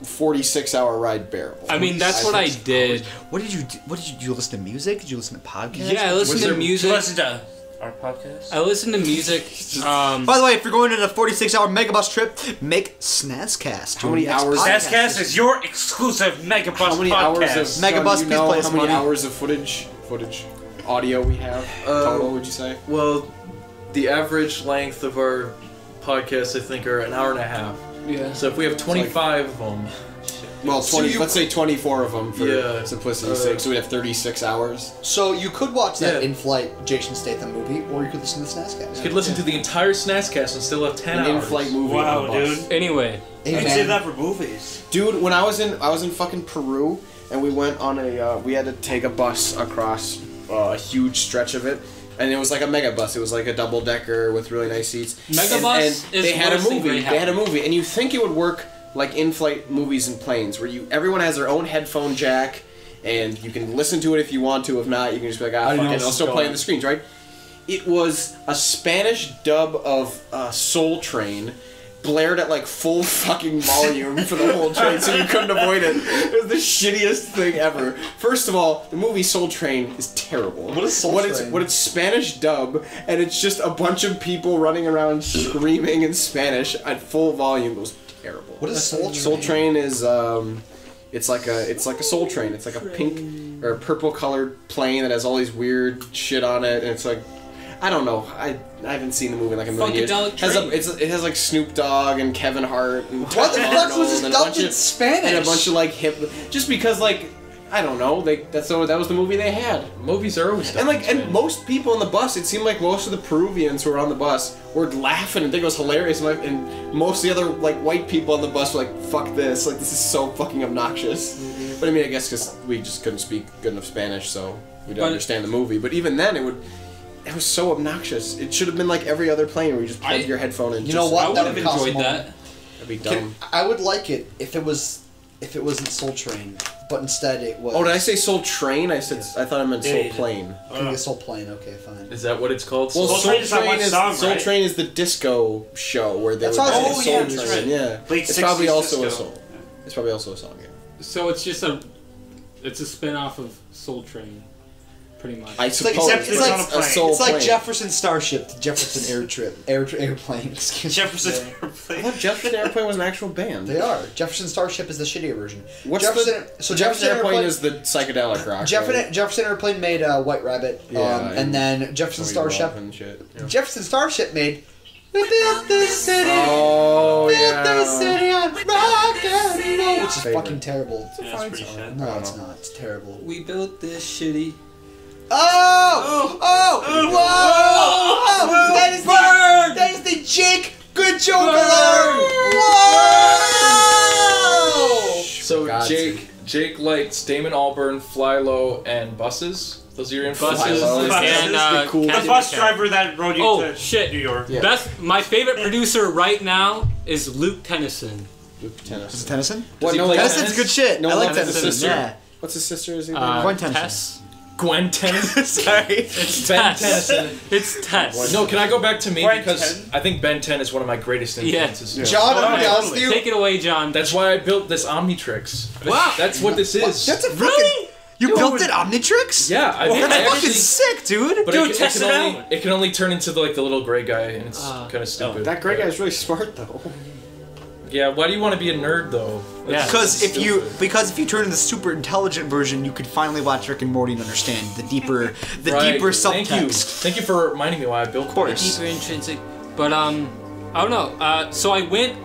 46 hour ride bearable. I mean, that's what I think- did. What did you do? What did you do? You listen to music? Did you listen to podcasts? Yeah, I listened Was to there- Did you music. listen to our podcast? I listened to music. Um, By the way, if you're going on a 46 hour megabus trip, make Snastcast. How many Join the hours- X Sascast is your exclusive Megabus How many podcast. hours of Megabus, John, do you please know play us how many money. hours of footage, footage, audio we have Uh, total? Would you say? Well, the average length of our podcasts, I think, are an hour and a half. Yeah. So if we have 25 of them, Well, 20. you- let's say 24 of them for Yeah. simplicity's Uh, sake. So we'd have 36 hours. So you could watch that Yeah. in-flight Jason Statham movie, or you could listen to the Snastcast. you could listen to the entire Snastcast and still have 10 An hours. in-flight movie. Wow, on a bus. dude. Anyway, Hey, I'd man. save that for movies. Dude, when I was in I was in fucking Peru, and we went on a. Uh, we had to take a bus across uh, a huge stretch of it. And it was like a mega bus. It was like a double decker with really nice seats. Mega and, bus and is they had a movie. They had a movie, and you think it would work like in-flight movies and planes, where you everyone has their own headphone jack, and you can listen to it if you want to. If not, you can just be like, ah, I know fuck it, this I'll still play going. on the screens, right? It was a Spanish dub of uh, Soul Train, blared at like full fucking volume for the whole train, so you couldn't avoid it. It was the shittiest thing ever. First of all, the movie Soul Train is terrible. What is Soul what It's, Train? what it's Spanish dub, and it's just a bunch of people running around screaming in Spanish at full volume. It was terrible. What is Soul Train? Soul Train is um, it's like a it's like a Soul Train. It's like a pink or purple colored plane that has all these weird shit on it, and it's like I don't know. I I haven't seen the movie in like a million years. Funkadelic Has a, Train. it's it has like Snoop Dogg and Kevin Hart and Why the fuck was this a dubbed bunch in of Spanish? and a bunch of like hip just because like I don't know they that's so that was the movie they had. Movies are always And like, and most people on the bus, it seemed like most of the Peruvians who were on the bus were laughing and think it was hilarious. And, like, and most of the other like white people on the bus were like, "Fuck this! Like, this is so fucking obnoxious." Mm-hmm. But I mean, I guess because we just couldn't speak good enough Spanish, so we didn't But- understand the movie. But even then, it would. It was so obnoxious. It should have been like every other plane where you just plug I- your headphone in. You just- know what? I would That have would cost enjoyed more. that. That'd be Can- dumb. I would like it if it was if it wasn't Soul Train, but instead it was. Oh, did I say Soul Train? I said I thought I meant Yeah, Soul you did. Plane. I think it's Soul Plane. Okay, fine. Is that what it's called? Well, Soul Soul, Train is that Train one is song, Soul right? Train is the disco show where they That's would what I play Oh, Soul yeah, Train. right. Yeah, Late it's probably 60s also a disco. song. It's probably also a song. Yeah. So it's just a, it's a spin-off of Soul Train, pretty much. I like- suppose except it's, it's like on a a plane. It's like Jefferson Starship, the Jefferson Air Trip, Air Airplane. Excuse me. Jefferson I Airplane. thought Jefferson Airplane was an actual band. They are. Jefferson Starship is the shittier version. What's Jefferson? the, so Jefferson, Airplane, Airplane is the psychedelic rock. Jefferson, right? Jefferson Airplane made uh, White Rabbit, Yeah, um, and and then Jefferson Tony Starship. And shit. yeah. Jefferson Starship made. We built this city. Oh built yeah. this city on rock and roll, which is Favorite. fucking terrible. Yeah, that's pretty shit. No, it's not. It's terrible. we built this shitty. Oh! Oh! Whoa! Whoa! That is the that is the Jake Good Joke alarm! Whoa! So God's Jake, Jake likes Damon Albarn, FlyLo, and buses. Those are your influences. Buses Buses. and uh, The cool- The bus driver that rode you Oh, to shit. New York. Yeah. Best, my favorite producer right now is Luke Tennyson. Luke Tennyson. Tennyson? What? No, play Tennyson- tennis? Tennyson's good shit. No, I like Tennyson's Tennyson. Yeah. What's his sister? Is he? Uh, Gwen Tennyson. Tess. Gwen Tennyson. Sorry. It's Ben Tess. Tennyson. It's Tess. No, can I go back to me Gwen because Ten. I think Ben 10 is one of my greatest Yeah. influences. John, I'm gonna be Oh, honest with you. Take it away, John. That's why I built this Omnitrix. Wow. That's what this is. That's a fucking. Really? You Dude. built it Omnitrix? yeah, I, Well, I That's actually, fucking sick, dude. But Dude, it, test it can it only out. it can only turn into the, like the little gray guy, and it's Ah. kind of stupid. That gray but- guy's really smart though. Yeah, why do you want to be a nerd though? Yeah. Because if you because if you turn to the super intelligent version, you could finally watch Rick and Morty and understand the deeper the Right. deeper Thank you. subtext. Thank you for reminding me why I built. Of course. deeper intrinsic. But um, I don't know. Uh, so I went,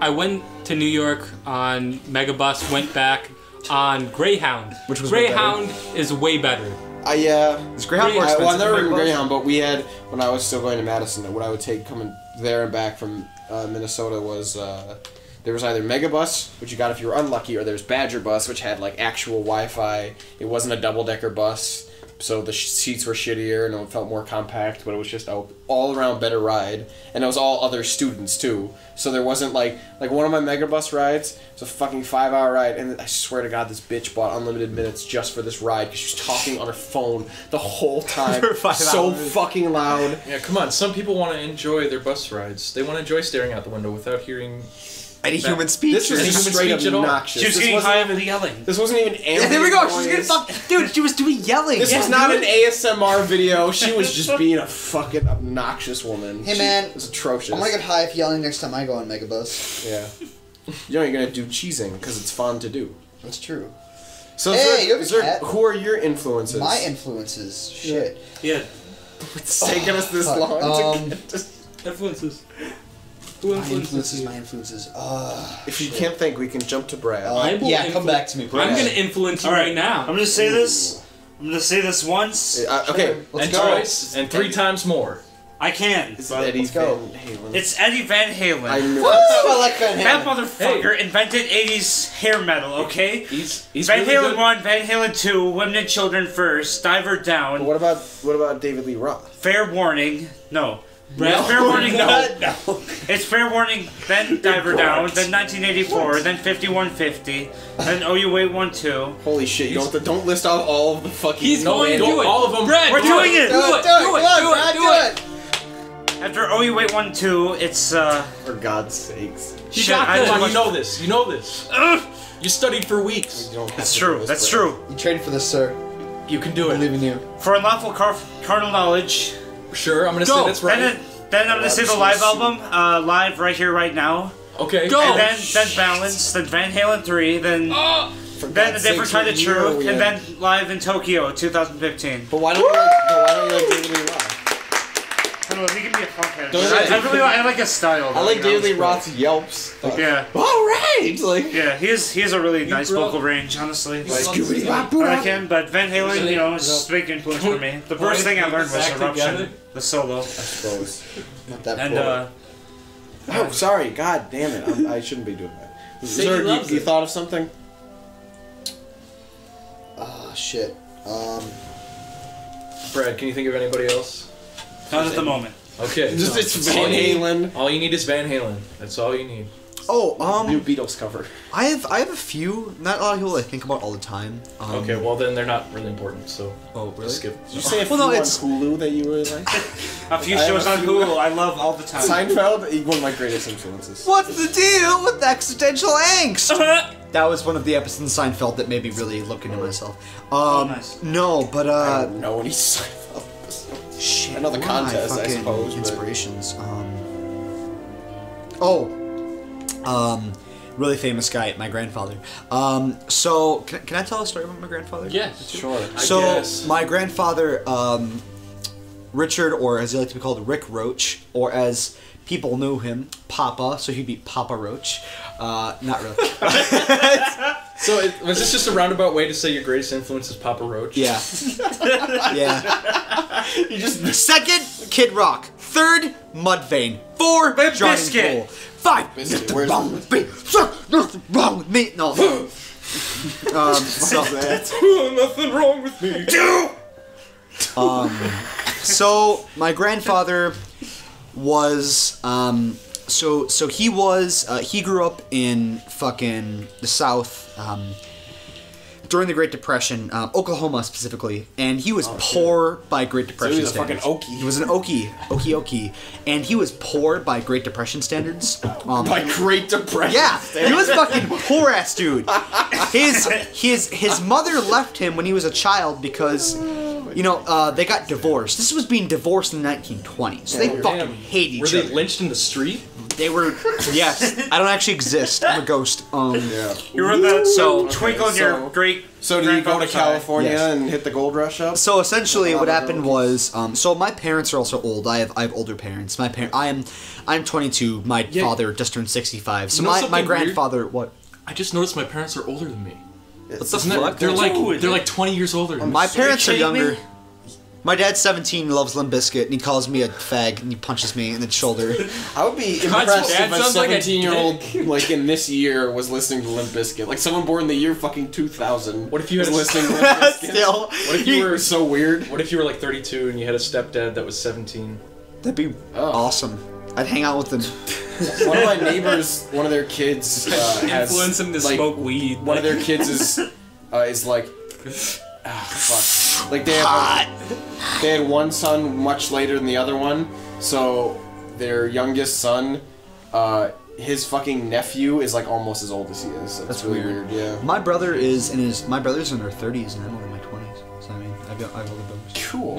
I went to New York on Megabus. Went back on Greyhound. Which was way. Greyhound is way better. Uh, yeah. Is Greyhound more I, well, I've never than ridden Greyhound, but we had when I was still going to Madison. What I would take coming there and back from uh, Minnesota was uh, there was either Megabus, which you got if you were unlucky, or there's Badger Bus, which had like actual Wi-Fi. It wasn't a double decker bus, so the sh- seats were shittier and it felt more compact, but it was just a all around better ride, and it was all other students too. So there wasn't like like one of my Megabus rides It's a fucking five hour ride, and I swear to God, this bitch bought unlimited minutes just for this ride because she was talking on her phone the whole time, For five so hours. fucking loud. Yeah, come on. Some people want to enjoy their bus rides. They want to enjoy staring out the window without hearing. Any That- human speech? This was Any just human straight speech at all? obnoxious. She was this getting high over the yelling. This wasn't even. yeah, there we go. She's getting noise. fucked, dude. She was doing yelling. This Yeah, was not dude. an ASMR video. She was just being a fucking obnoxious woman. Hey, She man. was atrocious. I'm gonna get high if yelling next time I go on Megabus. Yeah. You know you're gonna do cheesing because it's fun to do. That's true. So Hey, there, you have a is there- cat. who are your influences? My influences. Shit. Yeah. It's taken us this Fuck. long Um, to get to. Influences. Who My influences. My influences. Uh, If you can't think, we can jump to Brad. uh, I yeah, come back to me, Brad. I'm gonna influence you All right, right. now. I'm gonna say this. I'm gonna say this once. Uh, okay, Let's and go. twice and three times more. I can. It's but- Eddie let's go. Van Halen. It's Eddie Van Halen. I knew I like Van that Halen. motherfucker invented 80s hair metal, okay? He's he's Van really Halen good. 1, Van Halen 2, Women and Children First, Diver Down, What about what about David Lee Roth? Fair Warning, no. It's Fair Warning, no. It's Fair Warning, then Diver Down, then 1984, then 5150, then Oh You Wait One Two. Holy shit! You don't to, don't list out all of the fucking. He's No, going to don't- it. all of them. Brad, We're do doing it. Do it. Do it. Do it. Do it. After Oh You Wait One Two, it's uh. For God's sakes. You shit, got this. too Come on, much- you know this. You know this. You studied for weeks. You don't have That's true. That's true. You trained for this, sir. You can do it. I it. believe in you. For unlawful car- carnal knowledge. Sure, I'm gonna Go. say that's right. Then, then I'm gonna say the live album, uh, live right here, right now. Okay. Go. And then, then Balance, then Van Halen 3, then For then A Different sakes, Kind of what Truth, and then Live in Tokyo 2015. But why don't you like? But why don't you like David Lee Roth? I don't he can be a funkhead. Don't I, I really like, I like his style. I like you know, David Lee cool. Roth's yelps. Like, Yeah, All right. Like. yeah, he has he has a really nice grew vocal range, honestly. Like, Scooby I like him, but Van Halen, you know, is a big influence for me. The first thing I learned was Eruption, the solo, I Suppose. Not that and uh, Oh, sorry. God damn it. I'm, I shouldn't be doing that. Say he Zerg, loves you, you thought of something? Ah, shit. Um, Brad, can you think of anybody else? Not at the moment. Okay. Just it's all Van you need- Halen. All you need is Van Halen. That's all you need. oh, um, New Beatles cover. I have I have a few. Not a lot of people I think about all the time. Um, Okay, well then they're not really important. So Oh, really? skip. Did you say a Well, no, few it's- on Hulu that you really like? A few I shows a on few- Hulu I love all the time. Seinfeld, one of my greatest influences. What's the deal with existential angst? that was one of the episodes in Seinfeld that made me really look into myself. Um, nice. no, but I uh, don't know any Seinfeld. Shit. I know the what are my contest, I fucking suppose, but- Inspirations. Um, oh, um, really famous guy, my grandfather. Um, so can, can I tell a story about my grandfather? Yes. Sure. So guess. my grandfather, um, Richard, or as he liked to be called, Rick Roach, or as people knew him, Papa. So he'd be Papa Roach. Uh, not really. So it, was this just a roundabout way to say your greatest influence is Papa Roach? yeah. yeah. You just Second, Kid Rock. Third, Mudvayne. Four, Limp Johnny Bizkit. Bull. Five, Bizkit, nothing where's wrong with me. Sir, nothing wrong with me. No. um, so, Nothing wrong with me. Two. Um, so my grandfather was um so so he was uh, he grew up in fucking the south um during the Great Depression, um, Oklahoma specifically, and he was poor by Great Depression Oh, was a fucking standards. Okie. He was an Okie, Okie Okie, and he was poor by Great Depression standards. Um, by Great Depression. yeah, he was fucking poor ass dude. His his his mother left him when he was a child because, you know, uh, they got divorced. This was being divorced in the 1920s. So they fucking hate each Were they other. lynched in the street? They were yes. I don't actually exist. I'm a ghost. Um, Yeah. You were the So- twinkle in your so- great. So do you go to. California Yes. and hit the gold rush up? So essentially, what happened was, um, so my parents are also old. I have I have older parents. My parent, I am, I'm 22. My Yeah. father just turned 65. So You know my, my something weird? grandfather, what? I just noticed my parents are older than me. What the Isn't that- fuck? They're like Dude. they're like 20 years older. Than My parents are kidding me? younger. My dad's 17, loves Limp Bizkit, and he calls me a fag, and he punches me in the shoulder. I would be God's impressed if a sounds like a 17 year old, like in this year, was listening to Limp Bizkit. Like someone born in the year fucking 2000. What if you was listening to Limp Bizkit? Still, What if you were so weird? What if you were like 32 and you had a stepdad that was 17? that'd be Oh. awesome. I'd hang out with them. One of my neighbors, one of their kids, uh, has Influence him to like, smoke weed. One of their kids is uh, is like, ah, fuck. Like they have, like, they had one son much later than the other one, so their youngest son, uh, his fucking nephew is like almost as old as he is. So That's really weird. weird. Yeah. My brother is in his. My brother's in their 30s, and I'm only in my 20s. So I mean, I've got I've older brothers. Cool.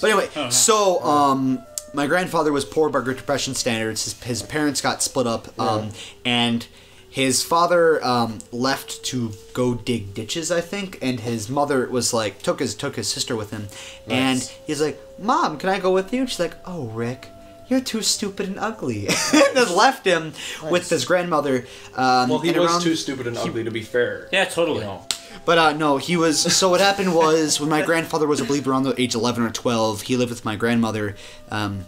But anyway, so um, my grandfather was poor by Great Depression standards. His, his parents got split up, um, and his father um, left to go dig ditches, I think, and his mother was like took his took his sister with him, and he's like, "Mom, can I go with you?" And she's like, "Oh, Rick." You're too stupid and ugly. and then left him with his grandmother. Um, Well, he was around- too stupid and ugly to be fair. Yeah, totally. You know. But uh, no, he was. So what happened was when my grandfather was, I believe, around the age eleven or twelve, he lived with my grandmother. Um,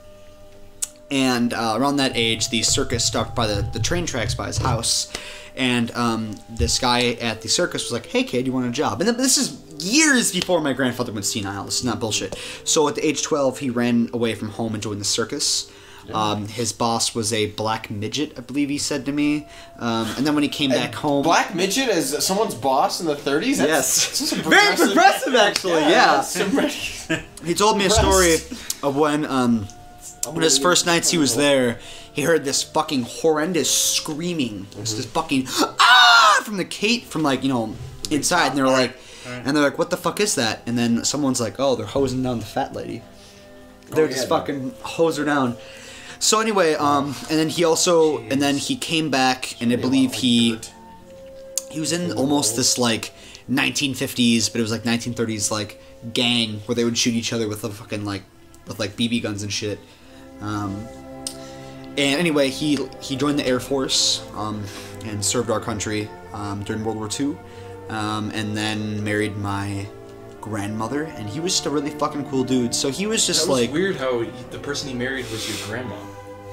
and uh, around that age, the circus stopped by the, the train tracks by his house. And um, this guy at the circus was like, "Hey kid, you want a job?" And this is years before my grandfather went senile. This is not bullshit. So at the age twelve, he ran away from home and joined the circus. Um, his boss was a black midget, I believe he said to me. Um, and then when he came back home, Black midget as someone's boss in the 30s. That's, Yes. that's some very progressive actually. Yeah, some- he told me a story of when um, on his first nights he was there, he heard this fucking horrendous screaming, It's this fucking ah from the Kate from like you know inside, and they're like, and they're like, what the fuck is that? And then someone's like, oh, they're hosing down the fat lady. They're Oh, just fucking hose her down. So anyway, um, and then he also, and then he came back, and I believe he he was in almost this like 1950s, but it was like 1930s like gang where they would shoot each other with a fucking like with like BB guns and shit. Um, and anyway, he he joined the Air Force um, and served our country um, during World War II, um, and then married my grandmother, and he was just a really fucking cool dude. So he was just That was like, weird how he- the person he married was your grandma.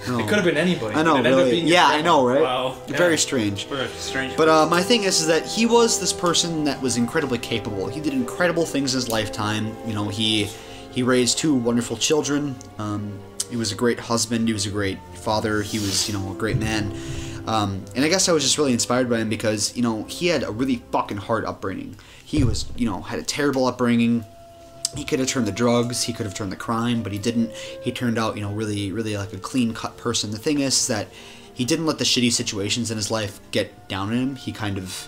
no. It could have been anybody. I know, it ended up really. being your Yeah, I know, right? Wow. Very Yeah. strange. What a strange. But uh, my thing is, is that he was this person that was incredibly capable. He did incredible things in his lifetime. You know, he he raised two wonderful children. Um, he was a great husband. He was a great father. He was, you know, a great man. Um, and I guess I was just really inspired by him because, you know, he had a really fucking hard upbringing. He was, you know, had a terrible upbringing. He could have turned the drugs, he could have turned the crime, but he didn't. He turned out, you know, really, really like a clean cut person. The thing is that he didn't let the shitty situations in his life get down on him. He kind of,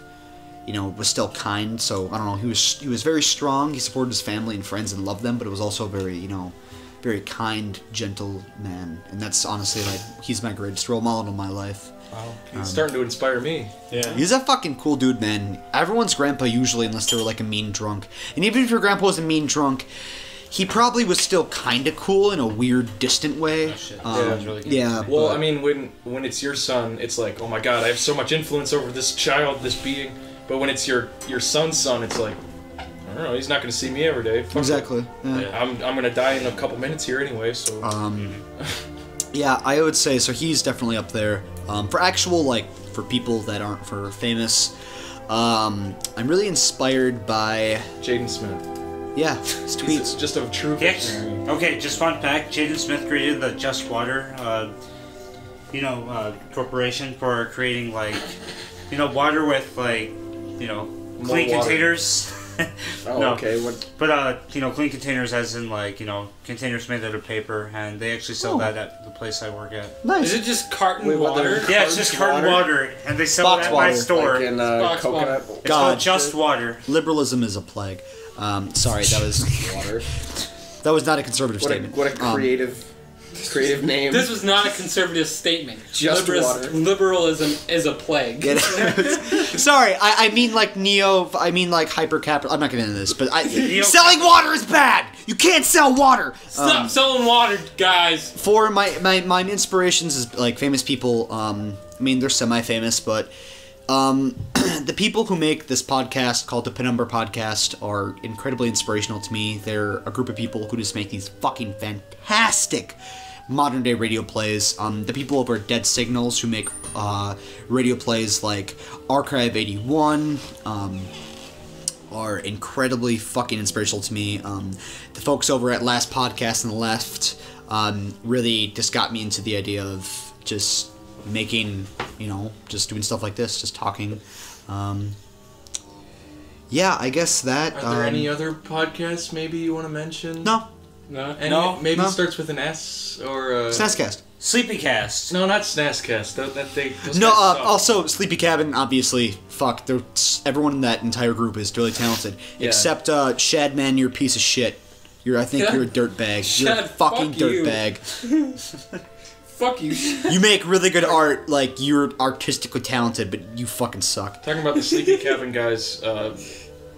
you know, was still kind. So I don't know. He was he was very strong. He supported his family and friends and loved them, but it was also very, you know, very kind, gentle man. And that's honestly like he's my greatest role model in my life. Wow. He's starting to inspire me. yeah. He's a fucking cool dude, man. Everyone's grandpa usually, unless they were like a mean drunk. And even if your grandpa was a mean drunk, he probably was still kind of cool in a weird, distant way. shit. Um, Yeah, that's really good. yeah. Well, but- I mean, when when it's your son, it's like, oh my god, I have so much influence over this child, this being. But when it's your your son's son, it's like, I don't know, he's not going to see me every day. Fuck exactly. Yeah. I'm I'm going to die in a couple minutes here anyway, so. Um, yeah, I would say so. He's definitely up there um, for actual like for people that aren't for famous. Um, I'm really inspired by Jaden Smith. yeah his He's tweets. just a true Yes. Okay, just fun fact: Jaden Smith created the Just Water, uh, you know, uh, corporation for creating like, you know, water with like, you know, clean water. containers. Oh, No. okay. What? But uh, you know, clean containers as in like you know containers made out of paper, and they actually sell Oh. that at the place I work at. Nice. Is it just carton Wait, what, water? they're- Yeah, it's just Carton water? water? and they sell Box it at water, my store. Like in uh, Box coconut it's God. called Just Water. Liberalism is a plague. Um, sorry, that was water. that was not a conservative What a statement. what a Um, creative, creative name. This was not a conservative statement. Just water. Liberalism is a plague. Get it? Sorry, I, I mean like neo. I mean like hyper capital. I'm not getting into this, but I, selling water is bad. You can't sell water. Stop Um, selling water, guys. for my, my my inspirations is like famous people. Um, I mean they're semi-famous, but um, the people who make this podcast called the Penumbra Podcast are incredibly inspirational to me. They're a group of people who just make these fucking fantastic modern day radio plays. Um, the people over at Dead Signals who make uh, radio plays like Archive 81. Um, are incredibly fucking inspirational to me. Um, the folks over at Last Podcast on the left um, really just got me into the idea of just making, you know, just doing stuff like this, just talking. Um, yeah, I guess that. Are there um, any other podcasts maybe you want to mention? No, No. Any, No, maybe no. it starts with an S or uh, Snastcast. Sleepycast. No, not Snastcast. That, that they. Those No, guys uh, suck. also Sleepy Cabin. Obviously, fuck. they're- Everyone in that entire group is really talented, Yeah. except uh, Shadman. You're a piece of shit. You're. I think you're a dirtbag. You're a Shad, fucking fuck you. dirtbag. Fuck you. You make really good art. Like you're artistically talented, but you fucking suck. Talking about the Sleepy Cabin guys, uh,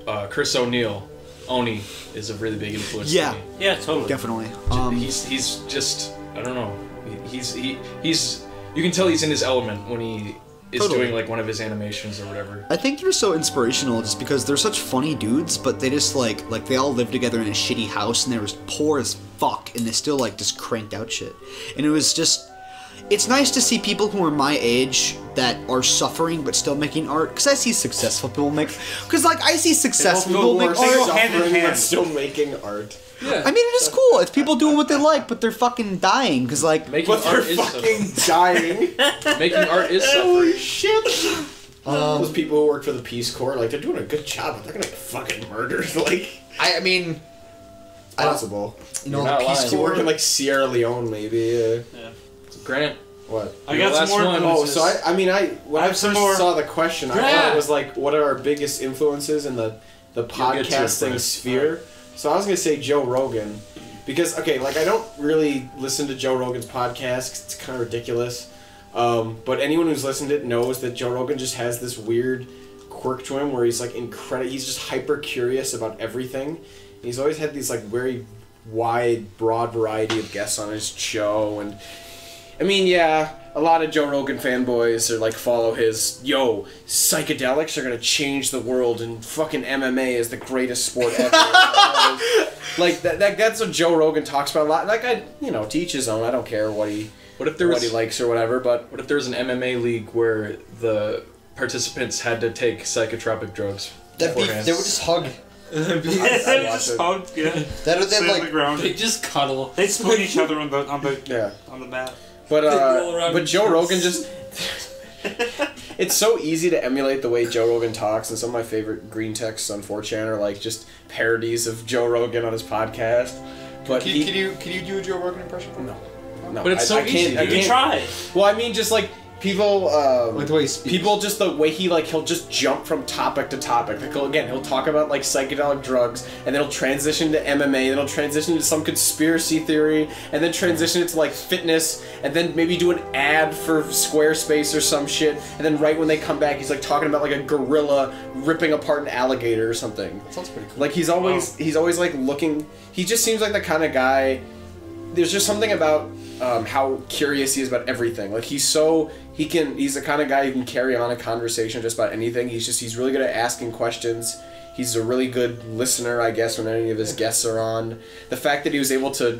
uh, Chris O'Neill, Oni is a really big influence. Yeah. To me. Yeah, totally. Definitely. Um, he's he's just I don't know. He's he he's you can tell he's in his element when he is Totally. doing like one of his animations or whatever. I think they're so inspirational just because they're such funny dudes, but they just like like they all live together in a shitty house and they were poor as fuck and they still like just cranked out shit. And it was just it's nice to see people who are my age that are suffering but still making art because I see successful people make because like I see successful people People make are art. hand in suffering hand. but still making art. Yeah. I mean, it is cool. It's people doing what they like, but they're fucking dying because like making But they're art is fucking suffering. dying. making art is suffering. Holy shit. Those people who work for the Peace Corps, like they're doing a good job, but they're gonna get fucking murdered. Like I, I mean, I don't possible. you know You're the not Peace lying. Corps. work in like Sierra Leone, maybe. Uh, Grant, what? I You're got some more. one. Oh, so I, I mean, I when I I, have some first more. saw the question, I thought it was like, what are our biggest influences in the the get to it, podcasting Brett. sphere? So I was gonna say Joe Rogan, because okay, like I don't really listen to Joe Rogan's podcast 'cause it's kind of ridiculous. Um, but anyone who's listened to it knows that Joe Rogan just has this weird quirk to him where he's like incredible. He's just hyper curious about everything. He's always had these like very wide, broad variety of guests on his show, and I mean, yeah, a lot of Joe Rogan fanboys are like follow his yo psychedelics are gonna change the world, and fucking MMA is the greatest sport ever. like that, that, that's what Joe Rogan talks about a lot. Like I, you know, to each his own. I don't care what he what if there what was he likes or whatever, but what if there was an MMA league where the participants had to take psychotropic drugs? That'd be, they would just hug. I'd they just it. hugged, yeah. That would Sit they the ground. They just cuddle. They spoon each other on the on the yeah. on the mat. But uh, but Joe. Rogan just. it's so easy to emulate the way Joe Rogan talks, and some of my favorite green texts on 4chan are like just parodies of Joe Rogan on his podcast. But Can, he, can you can you do a Joe Rogan impression? For me? no, no, But it's I, so I can't, easy, I. You can't, try. Well, I mean, just like people, um, Like the way he speaks. people, just the way he like he'll just jump from topic to topic. Like he'll, again, he'll talk about like psychedelic drugs, and then he'll transition to MMA, and then he'll transition to some conspiracy theory, and then transition it to like fitness, and then maybe do an ad for Squarespace or some shit, and then right when they come back, he's like talking about like a gorilla ripping apart an alligator or something. That Sounds pretty cool. Like he's always he's always like looking. He just seems like the kind of guy. There's just something about um, how curious he is about everything. Like he's so he can he's the kind of guy who can carry on a conversation just about anything. He's just he's really good at asking questions. He's a really good listener, I guess, when any of his guests are on. The fact that he was able to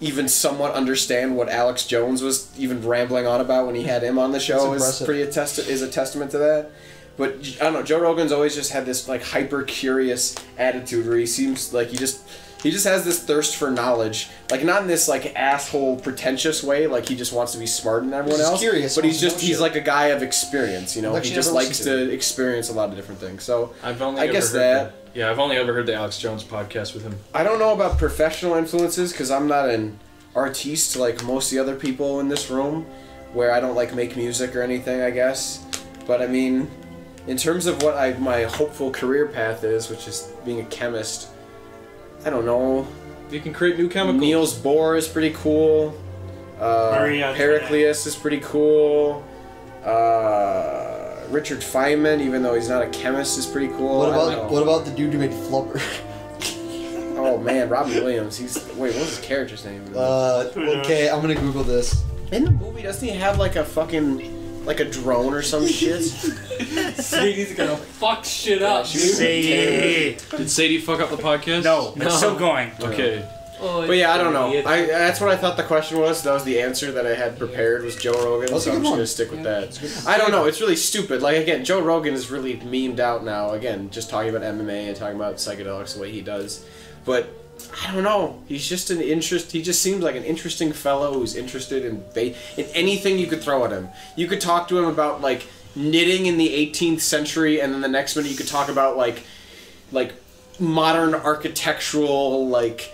even somewhat understand what Alex Jones was even rambling on about when he had him on the show is pretty attest is a testament to that. But I don't know. Joe Rogan's always just had this like hyper curious attitude where he seems like he just he just has this thirst for knowledge. Like not in this like asshole pretentious way. Like he just wants to be smarter than everyone just else. curious, But he's wants to know just he's shit. like a guy of experience. You know, Like he just likes to to experience a lot of different things. So I've only I ever guess heard that. the- yeah, I've only ever heard the Alex Jones podcast with him. I don't know about professional influences because I'm not an artiste like most of the other people in this room, where I don't like make music or anything. I guess, but I mean, in terms of what I my hopeful career path is, which is being a chemist, I don't know. You can create new chemicals. Niels Bohr is pretty cool. Uh, Maria Pericleus is pretty cool. Uh, Richard Feynman, even though he's not a chemist, is pretty cool. What about what about the dude who made Flubber? Oh man, Robin Williams. He's wait, what's his character's name? Uh, okay, I'm gonna Google this. In the movie, doesn't he have like a fucking like a drone or some shit? Sadie's gonna fuck shit up. she was- Say Did Sadie fuck up the podcast? no, it's still going. Okay. Oh, But yeah, I don't know. I that's what I thought the question was. That was the answer that I had prepared was Joe Rogan. That's a so I'm good just one. gonna stick with that. I don't know. It's really stupid. Like again, Joe Rogan is really memed out now. Again, just talking about MMA and talking about psychedelics the way he does. But I don't know. He's just an interest. He just seems like an interesting fellow who's interested in ba- in anything you could throw at him. You could talk to him about like knitting in the 18th century, and then the next minute you could talk about like like modern architectural like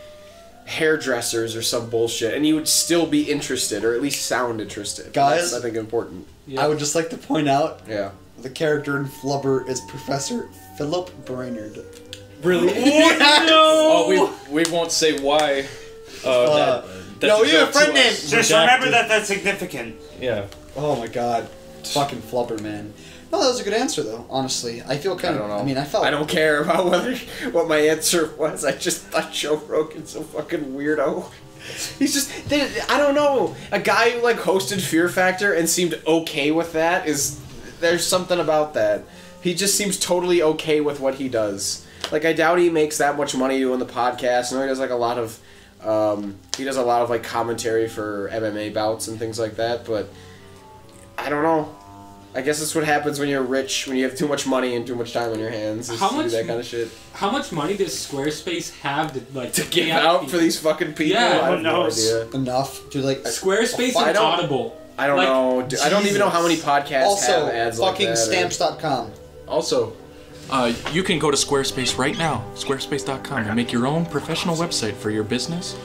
hairdressers or some bullshit, and you would still be interested, or at least sound interested. Guys? That's, I think important. I would just like to point out Yeah. the character in Flubber is Professor Philip Brainard. Really? Oh, we we won't say why. Uh, that, that's no, a you have a friend to named. us. Just remember that that's significant. Yeah. Oh my god, fucking Flubber, man. No, that was a good answer though. Honestly, I feel I kind of. don't know. I mean, I felt. I don't care about whether what my answer was. I just thought Joe Rogan's a fucking weirdo. He's just I don't know. A guy who like hosted Fear Factor and seemed okay with that is there's something about that. He just seems totally okay with what he does. Like I doubt he makes that much money doing the podcast. I know he does like a lot of, um, he does a lot of like commentary for MMA bouts and things like that. But I don't know. I guess that's what happens when you're rich, when you have too much money and too much time on your hands. is How to do much that kind of shit How much money does Squarespace have to like to pay give out for these fucking people. Yeah, I have no idea. Enough to like. Squarespace I and Audible. I don't Like, know. dude. I don't even know how many podcasts Also, have ads fucking like that. or- stamps.com. Also, uh, you can go to Squarespace right now, squarespace.com, and make your own professional website for your business,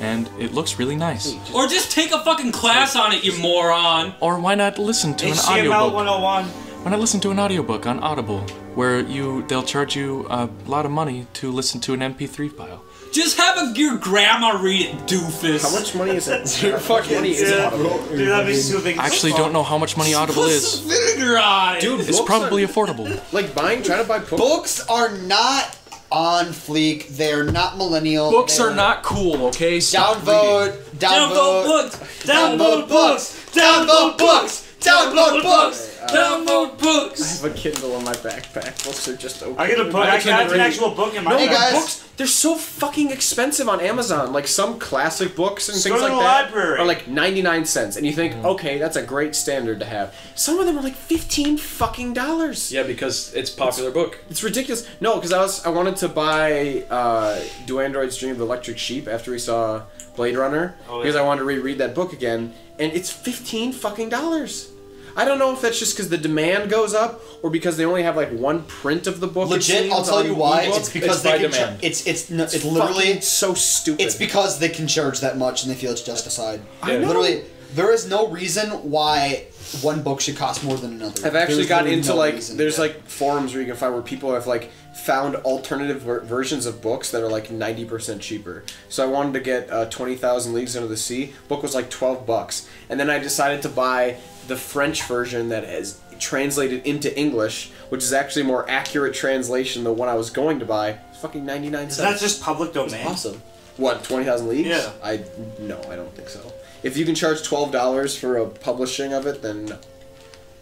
and it looks really nice. Or just take a fucking class on it, you moron. Or why not listen to an HTML audiobook? 101. Why not listen to an audiobook on Audible, where you they'll charge you a lot of money to listen to an MP3 file? Just have a, your grandma read it, doofus. How much money is it? How much money is Yeah. Audible? Dude, that'd be soothing. I actually don't know how much money Audible Put is. some vinegar on it. Dude, It's probably are- affordable. like buying, trying to buy books. Books are not on fleek. They're not millennial. Books they're are not cool, okay? Stop reading. Downvote. Downvote Downvote. books. Downvote books. Downvote books. Downvote books. Downvote I books. have a Kindle in my backpack. Books are just okay. I get a book. I got an actual book in my No, Hey, guys. books. They're so fucking expensive on Amazon. Like some classic books and Just things go to like the that library. are like ninety nine cents, and you think, okay, that's a great standard to have. Some of them are like fifteen fucking dollars. Yeah, because it's a popular book. It's ridiculous. No, because I was I wanted to buy uh, Do Androids Dream of Electric Sheep after we saw Blade Runner Oh, because. I wanted to reread that book again, and it's fifteen fucking dollars. I don't know if that's just because the demand goes up or because they only have like one print of the book. Legit, I'll tell you why. ebook. It's because It's they by can. Char- it's it's no, it's It's literally. so stupid. It's because they can charge that much and they feel it's justified. I know. Literally, there is no reason why one book should cost more than another. I've actually got into no like reason. there's Yeah. like forums where you can find where people have like found alternative ver- versions of books that are like 90% cheaper. So I wanted to get uh, 20,000 Leagues Under the Sea. Book was like 12 bucks. And then I decided to buy the French version that is translated into English, which is actually a more accurate translation than what I was going to buy. It's fucking 99 Is cents. that just public domain? awesome. What, 20,000 Leagues? Yeah. I no, I don't think so. If you can charge $12 for a publishing of it, then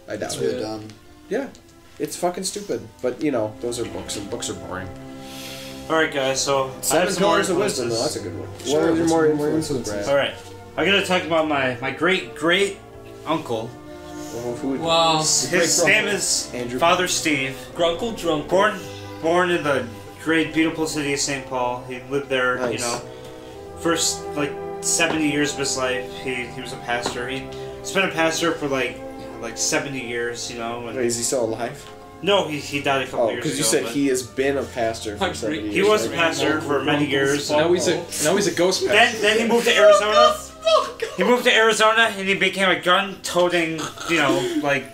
I doubt That's it. really dumb. Yeah, it's fucking stupid. But you know, those are books, and books are boring. Alright, guys, so. I have Seven some more Pillars of Wisdom, though, influences. that's a good one. Sure, what are your more your more influences? influences, Brad? Alright. I'm gonna talk about my, my great great uncle. Well, who would- Wow. His great name is Andrew. Father Steve. Grunkle drunk. Born born in the great beautiful city of St. Paul. He lived there, you know, first like 70 years of his life. He, he was a pastor. He spent a pastor for like like 70 years, you know. And, Wait, is he still alive? no, he, he died a couple Oh, years ago. because you said but- he has been a pastor for seventy years. He was a right? pastor for many years. Now he's a now he's a ghost pest. Then, then he moved to Arizona. He moved to Arizona and he became a gun-toting, you know, like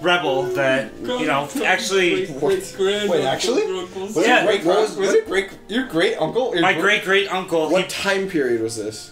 rebel that you know actually. Wait, actually? Was Yeah. it great? Was, was it great? Your great uncle? My great great uncle. What time period was this?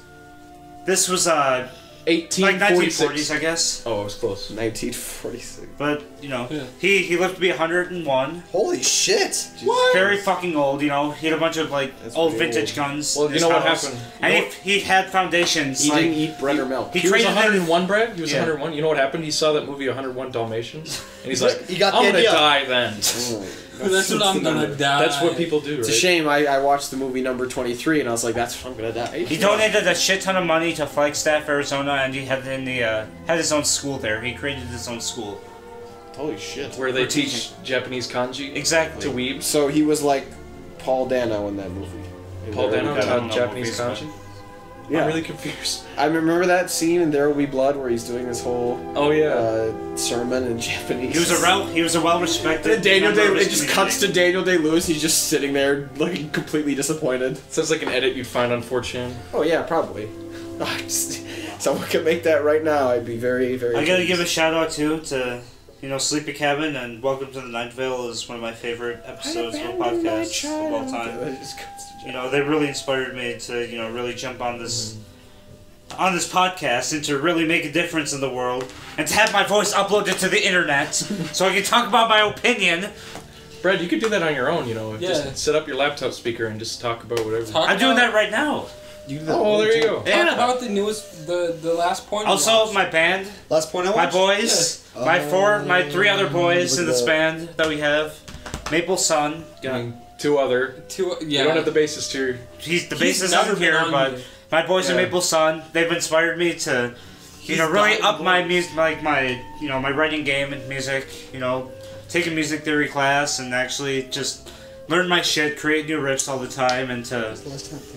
This was uh like 1940s, I guess. Oh, it was close. 1946. But you know, Yeah. he he lived to be 101. Holy shit! What? Very fucking old. You know, he had a bunch of like That's old vintage old. guns. Well, in you his know what house. happened? You And know he, he had foundations. He like, didn't eat bread or milk. he He was traded 101, Brad. He was Yeah. 101. You know what happened? He saw that movie 101 Dalmatians, and he's like, He got the "I'm gonna idea. die then." Mm. That's what I'm gonna die. That's what people do, right? It's a shame. I, I watched the movie number 23 and I was like, that's what I'm gonna die. He donated a shit ton of money to Flagstaff, Arizona, and he had in the uh, had his own school there. He created his own school. Holy shit. Where they teach. Japanese kanji Exactly. to weebs. So he was like Paul Dano in that movie. Paul Dano Be I don't taught Japanese movies, kanji. Yeah. I'm really confused. I remember that scene in There Will Be Blood where he's doing this whole Oh yeah. uh, sermon in Japanese. He was a well he was a well respected. And Daniel Day, it just cuts to Daniel Day Lewis. He's just sitting there, looking completely disappointed. Sounds like an edit you'd find on 4chan. Oh yeah, probably. I just- Someone could make that right now. I'd be very, very. I gotta pleased. give a shout out too to you know Sleepy Cabin and Welcome to the Night Vale is one of my favorite episodes of a podcast of all time. It just cuts to You know they really inspired me to you know really jump on this on this podcast and to really make a difference in the world and to have my voice uploaded to the internet so I can talk about my opinion. Brad, you could do that on your own. You know, Yeah. just set up your laptop speaker and just talk about whatever. Talk I'm doing that right now. You do that Oh, there you go. Talk Yeah. about the newest, the the last point. Also, watched. my band, Last point I my watched. boys. My four, my oh. three other boys in this the- band that we have. Maple Sun. I mean, two other. Two, yeah. You don't have the bassist here. He's the He's bassist never out been here, but here. my boys in Yeah. Maple Sun, they've inspired me to, you He's know, really got up my music, like my, you know, my writing game and music. You know, take a music theory class and actually just learn my shit, create new riffs all the time, and to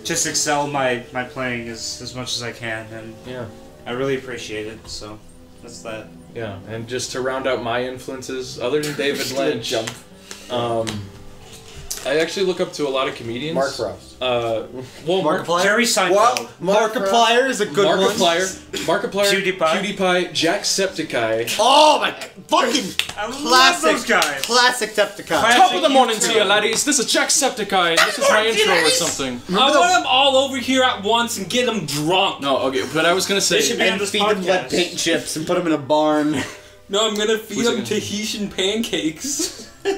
just excel my my playing as as much as I can. And Yeah. I really appreciate it. So that's that. Yeah, and just to round out my influences, other than David Just Lynch, jump. um, I actually look up to a lot of comedians. Mark Ross. Uh, well, Mark, Markiplier. Jerry Seinfeld. What? Markiplier is a good one. Markiplier, Markiplier, PewDiePie. PewDiePie, Jacksepticeye. Oh my fucking I love classic, those guys. classic Decepticon. Classic Top of the morning to you, laddies. This is Jacksepticeye. This is my intro or something. I want them all over here at once and get them drunk. No, okay, but I was gonna say. They should be on this feed them lead paint chips and put them in a barn. No, I'm gonna feed Who's them gonna- Tahitian pancakes.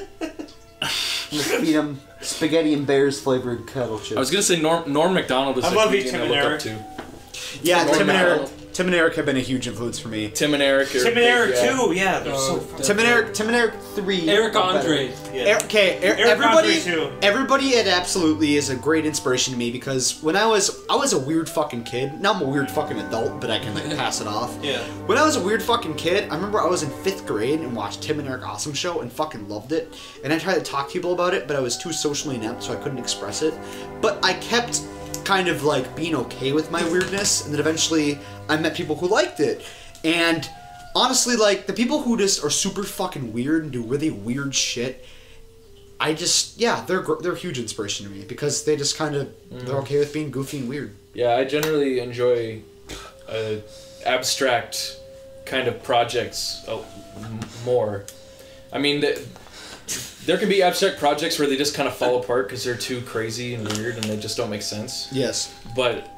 feed them spaghetti and bears flavored kettle chips. I was gonna say Norm, Norm Macdonald is I a love you, comedian Tim I and look Eric. up to. yeah, Norm Tim and Eric. Macdonald. Tim and Eric have been a huge influence for me. Tim and Eric. Are Tim and Eric yeah. too. Yeah, they're so. Oh, Tim and Eric. Tim and Eric three. Eric are better. Andre. Er- Okay, er- Eric everybody, Andre, too. everybody at Absolutely is a great inspiration to me because when I was, I was a weird fucking kid. Now I'm a weird fucking adult, but I can like pass it off. Yeah. When I was a weird fucking kid, I remember I was in fifth grade and watched Tim and Eric Awesome Show and fucking loved it. And I tried to talk to people about it, but I was too socially inept, so I couldn't express it. But I kept kind of like being okay with my weirdness, and then eventually I met people who liked it. And honestly, like the people who just are super fucking weird and do really weird shit. I just yeah, they're they're a huge inspiration to me because they just kind of they're okay with being goofy and weird. Yeah, I generally enjoy uh, abstract kind of projects m- more. I mean, th- there can be abstract projects where they just kind of fall apart because they're too crazy and weird and they just don't make sense. Yes. But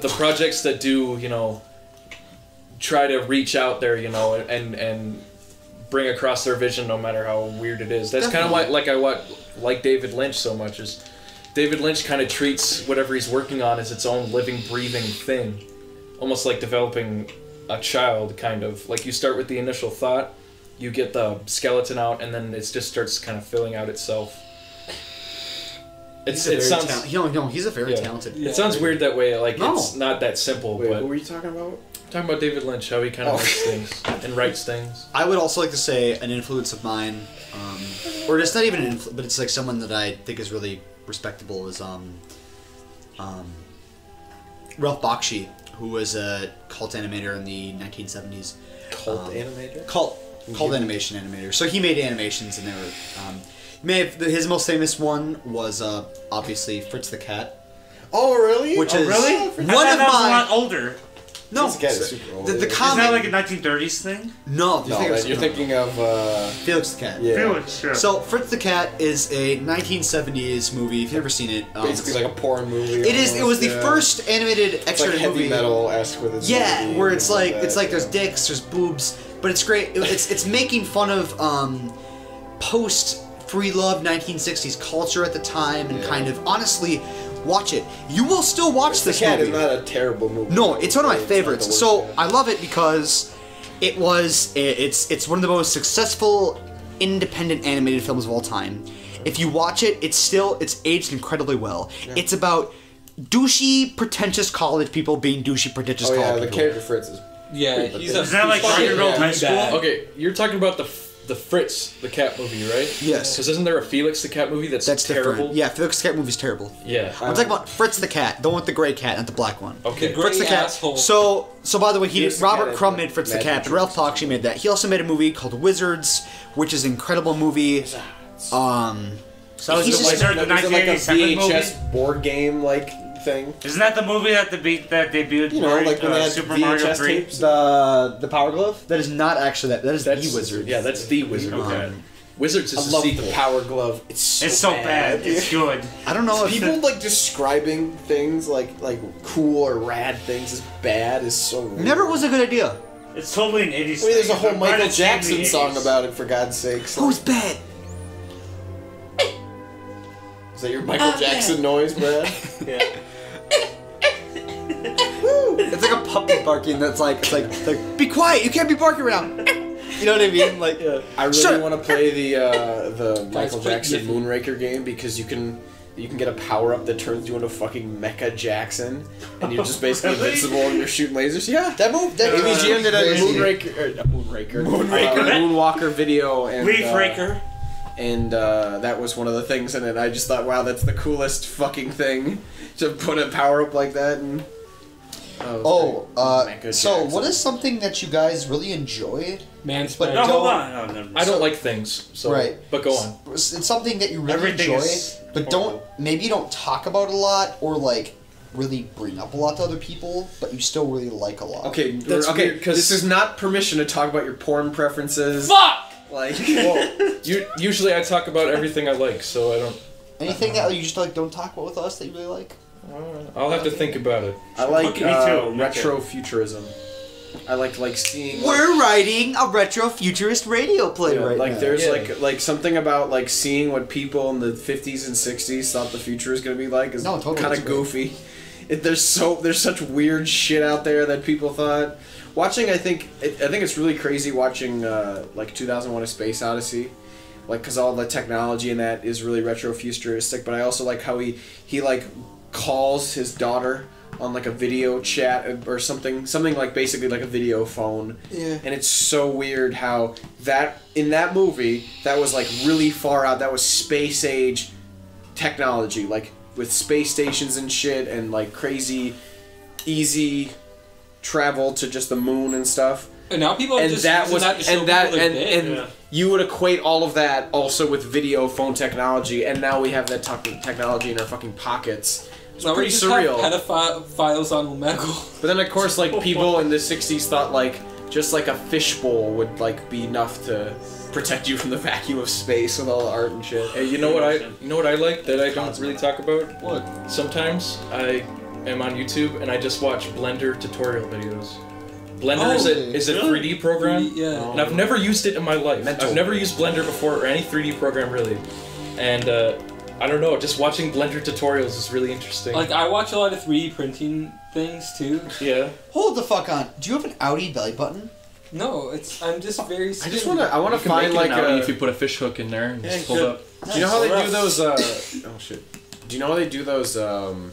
the projects that do, you know, try to reach out there, you know, and and bring across their vision, no matter how weird it is. That's kind of why, like I what like David Lynch so much is. David Lynch kind of treats whatever he's working on as its own living, breathing thing, almost like developing a child. Kind of like you start with the initial thought, you get the skeleton out, and then it just starts kind of filling out itself. It's, He's a it sounds tal- you know, no, he's a very Yeah. talented. it sounds weird that way. Like No. it's not that simple. Wait, but who were you talking about? talking about David Lynch, how he kind of Oh. makes things and writes things. I would also like to say an influence of mine, um, or it's not even an influence, but it's like someone that I think is really respectable is um, um, Ralph Bakshi, who was a cult animator in the 1970s. Cult Um, animator. Cult cult animation animator. So he made animations, and they were. Um, he may have, his most famous one was uh, obviously Fritz the Cat. Oh really? Which oh, is- really? One thought of that was my- a lot older. No, Fritz the Cat is super old. the, the Isn't Is that like a 1930s thing? no, No, you're thinking, that- you're thinking of uh, Felix the Cat. yeah, Felix, sure. So Fritz the Cat is a 1970s movie. If you've never seen it, um, basically like a porn movie. it is. It was the yeah. first animated It's extra like heavy movie. metal esque with its Yeah, where it's things like that, it's like yeah. there's dicks, there's boobs, but it's great. It- It's it's making fun of um, post free love 1960s culture at the time and Yeah. kind of honestly watch it. You will still watch The this cat movie. is not a terrible movie. No, it's one of my not the favorites. So. I love it because it was it's it's one of the most successful independent animated films of all time. If you watch it, it's still it's aged incredibly well. It's about douchey, pretentious college people being douchey, pretentious oh yeah, college the character Fritz is. Yeah, he's a. Isn't that like he's Rock and Roll fucking High School? Okay, you're talking about the the Fritz the cat movie, right? Yes. Because isn't there a Felix the cat movie that's, That's terrible? different. Yeah, Felix the Cat movie's terrible. Yeah. I'm talking about Fritz the Cat, the one with the gray cat, not the black one. Okay. The gray Fritz the Cat. asshole. So, so by the way, he Fritz did, Robert Crumb made Fritz the Cat, but Ralph tricks. Bakshi made that. He also made a movie called Wizards, which is an incredible movie. Um, So He's is it just- like, Is it the is it like a 1987 movie? VHS board game like thing? Isn't that the movie that the beat that debuted You know, Mario- like when uh, they had Super VHS Mario 3? tapes. the uh, the Power Glove. That is not actually that. That is That's the Wizard. Yeah, that's the Wizard. Okay. Okay. Wizards is I love sequel. the Power Glove. It's so It's so bad. It's good. I don't know if People like describing things like like cool or rad things as bad is so weird. never was a good idea. It's totally an 80s I mean, there's a thing. whole But Michael it's in the Jackson song about it for God's sakes. Who's bad? Is that your Michael uh, Jackson noise, Brad? Yeah. It's like a puppy barking. That's like it's like it's like be quiet. You can't be barking around. You know what I mean? Like, I really Sure. want to play the uh, the Michael Jackson Yiffy. Moonraker game because you can you can get a power up that turns you into fucking Mecha Jackson, and you're just basically Really? invincible and you're shooting lasers. Yeah. that move. That AVGN did a crazy. Moonraker, or, Moonraker, Moonraker, uh, Moonwalker video, and Leaf uh, Raker. and uh, that was one of the things in it. I just thought, wow, that's the coolest fucking thing to put a power up like that. And oh, Oh, uh, so what is something that you guys really enjoy? Man's But No, don't- hold on. No, never mind. I don't like things, so Right. but go on. It's it's something that you really Everything enjoy, is but don't maybe you don't talk about a lot or like really bring up a lot to other people, but you still really like a lot. Okay, That's okay. weird, 'cause- this is not permission to talk about your porn preferences. Fuck! Like, Well, you, usually I talk about everything I like, so I don't. Anything that you just like don't talk about with us that you really like? I'll have to think about it. I like Okay, me uh, too, me retro futurism. I like like seeing. like- We're writing a retro futurist radio play Yeah, right like now. there's Yeah. like like something about like seeing what people in the 50s and 60s thought the future is gonna be like is No, totally, kind it's of great. goofy. It, there's so there's such weird shit out there that people thought. Watching, I think it, I think it's really crazy watching uh, like 2001: A Space Odyssey, like because all the technology in that is really retro futuristic. But I also like how he he like calls his daughter on like a video chat or something something like basically like a video phone. Yeah. and it's so weird how that in that movie that was like really far out. That was space age technology like with space stations and shit and like crazy easy travel to just the moon and stuff. And now people and just that using was that to show and that and, and Yeah. you would equate all of that also with video phone technology and now we have that tech- technology in our fucking pockets it's Now we pretty just surreal Have pedophiles on Omegle. but then of course like people in the 60s thought like just like a fishbowl would like be enough to protect you from the vacuum of space with all the art and shit. Hey, you know what I you know what I like that I don't really talk about? What? Sometimes I am on YouTube and I just watch Blender tutorial videos. Blender is Oh, a is a really? 3D program. Yeah. And I've never used it in my life. Mental. I've never used Blender before or any 3D program really. And uh, I don't know, just watching Blender tutorials is really interesting. Like I watch a lot of 3D printing things too. yeah. Hold the fuck on. Do you have an Audi belly button? No, it's I'm just very. I just want to I want to find make like an Audi a if you put a fish hook in there and just Yeah, pull good. up. Do you know how they do those uh oh shit. Do you know how they do those um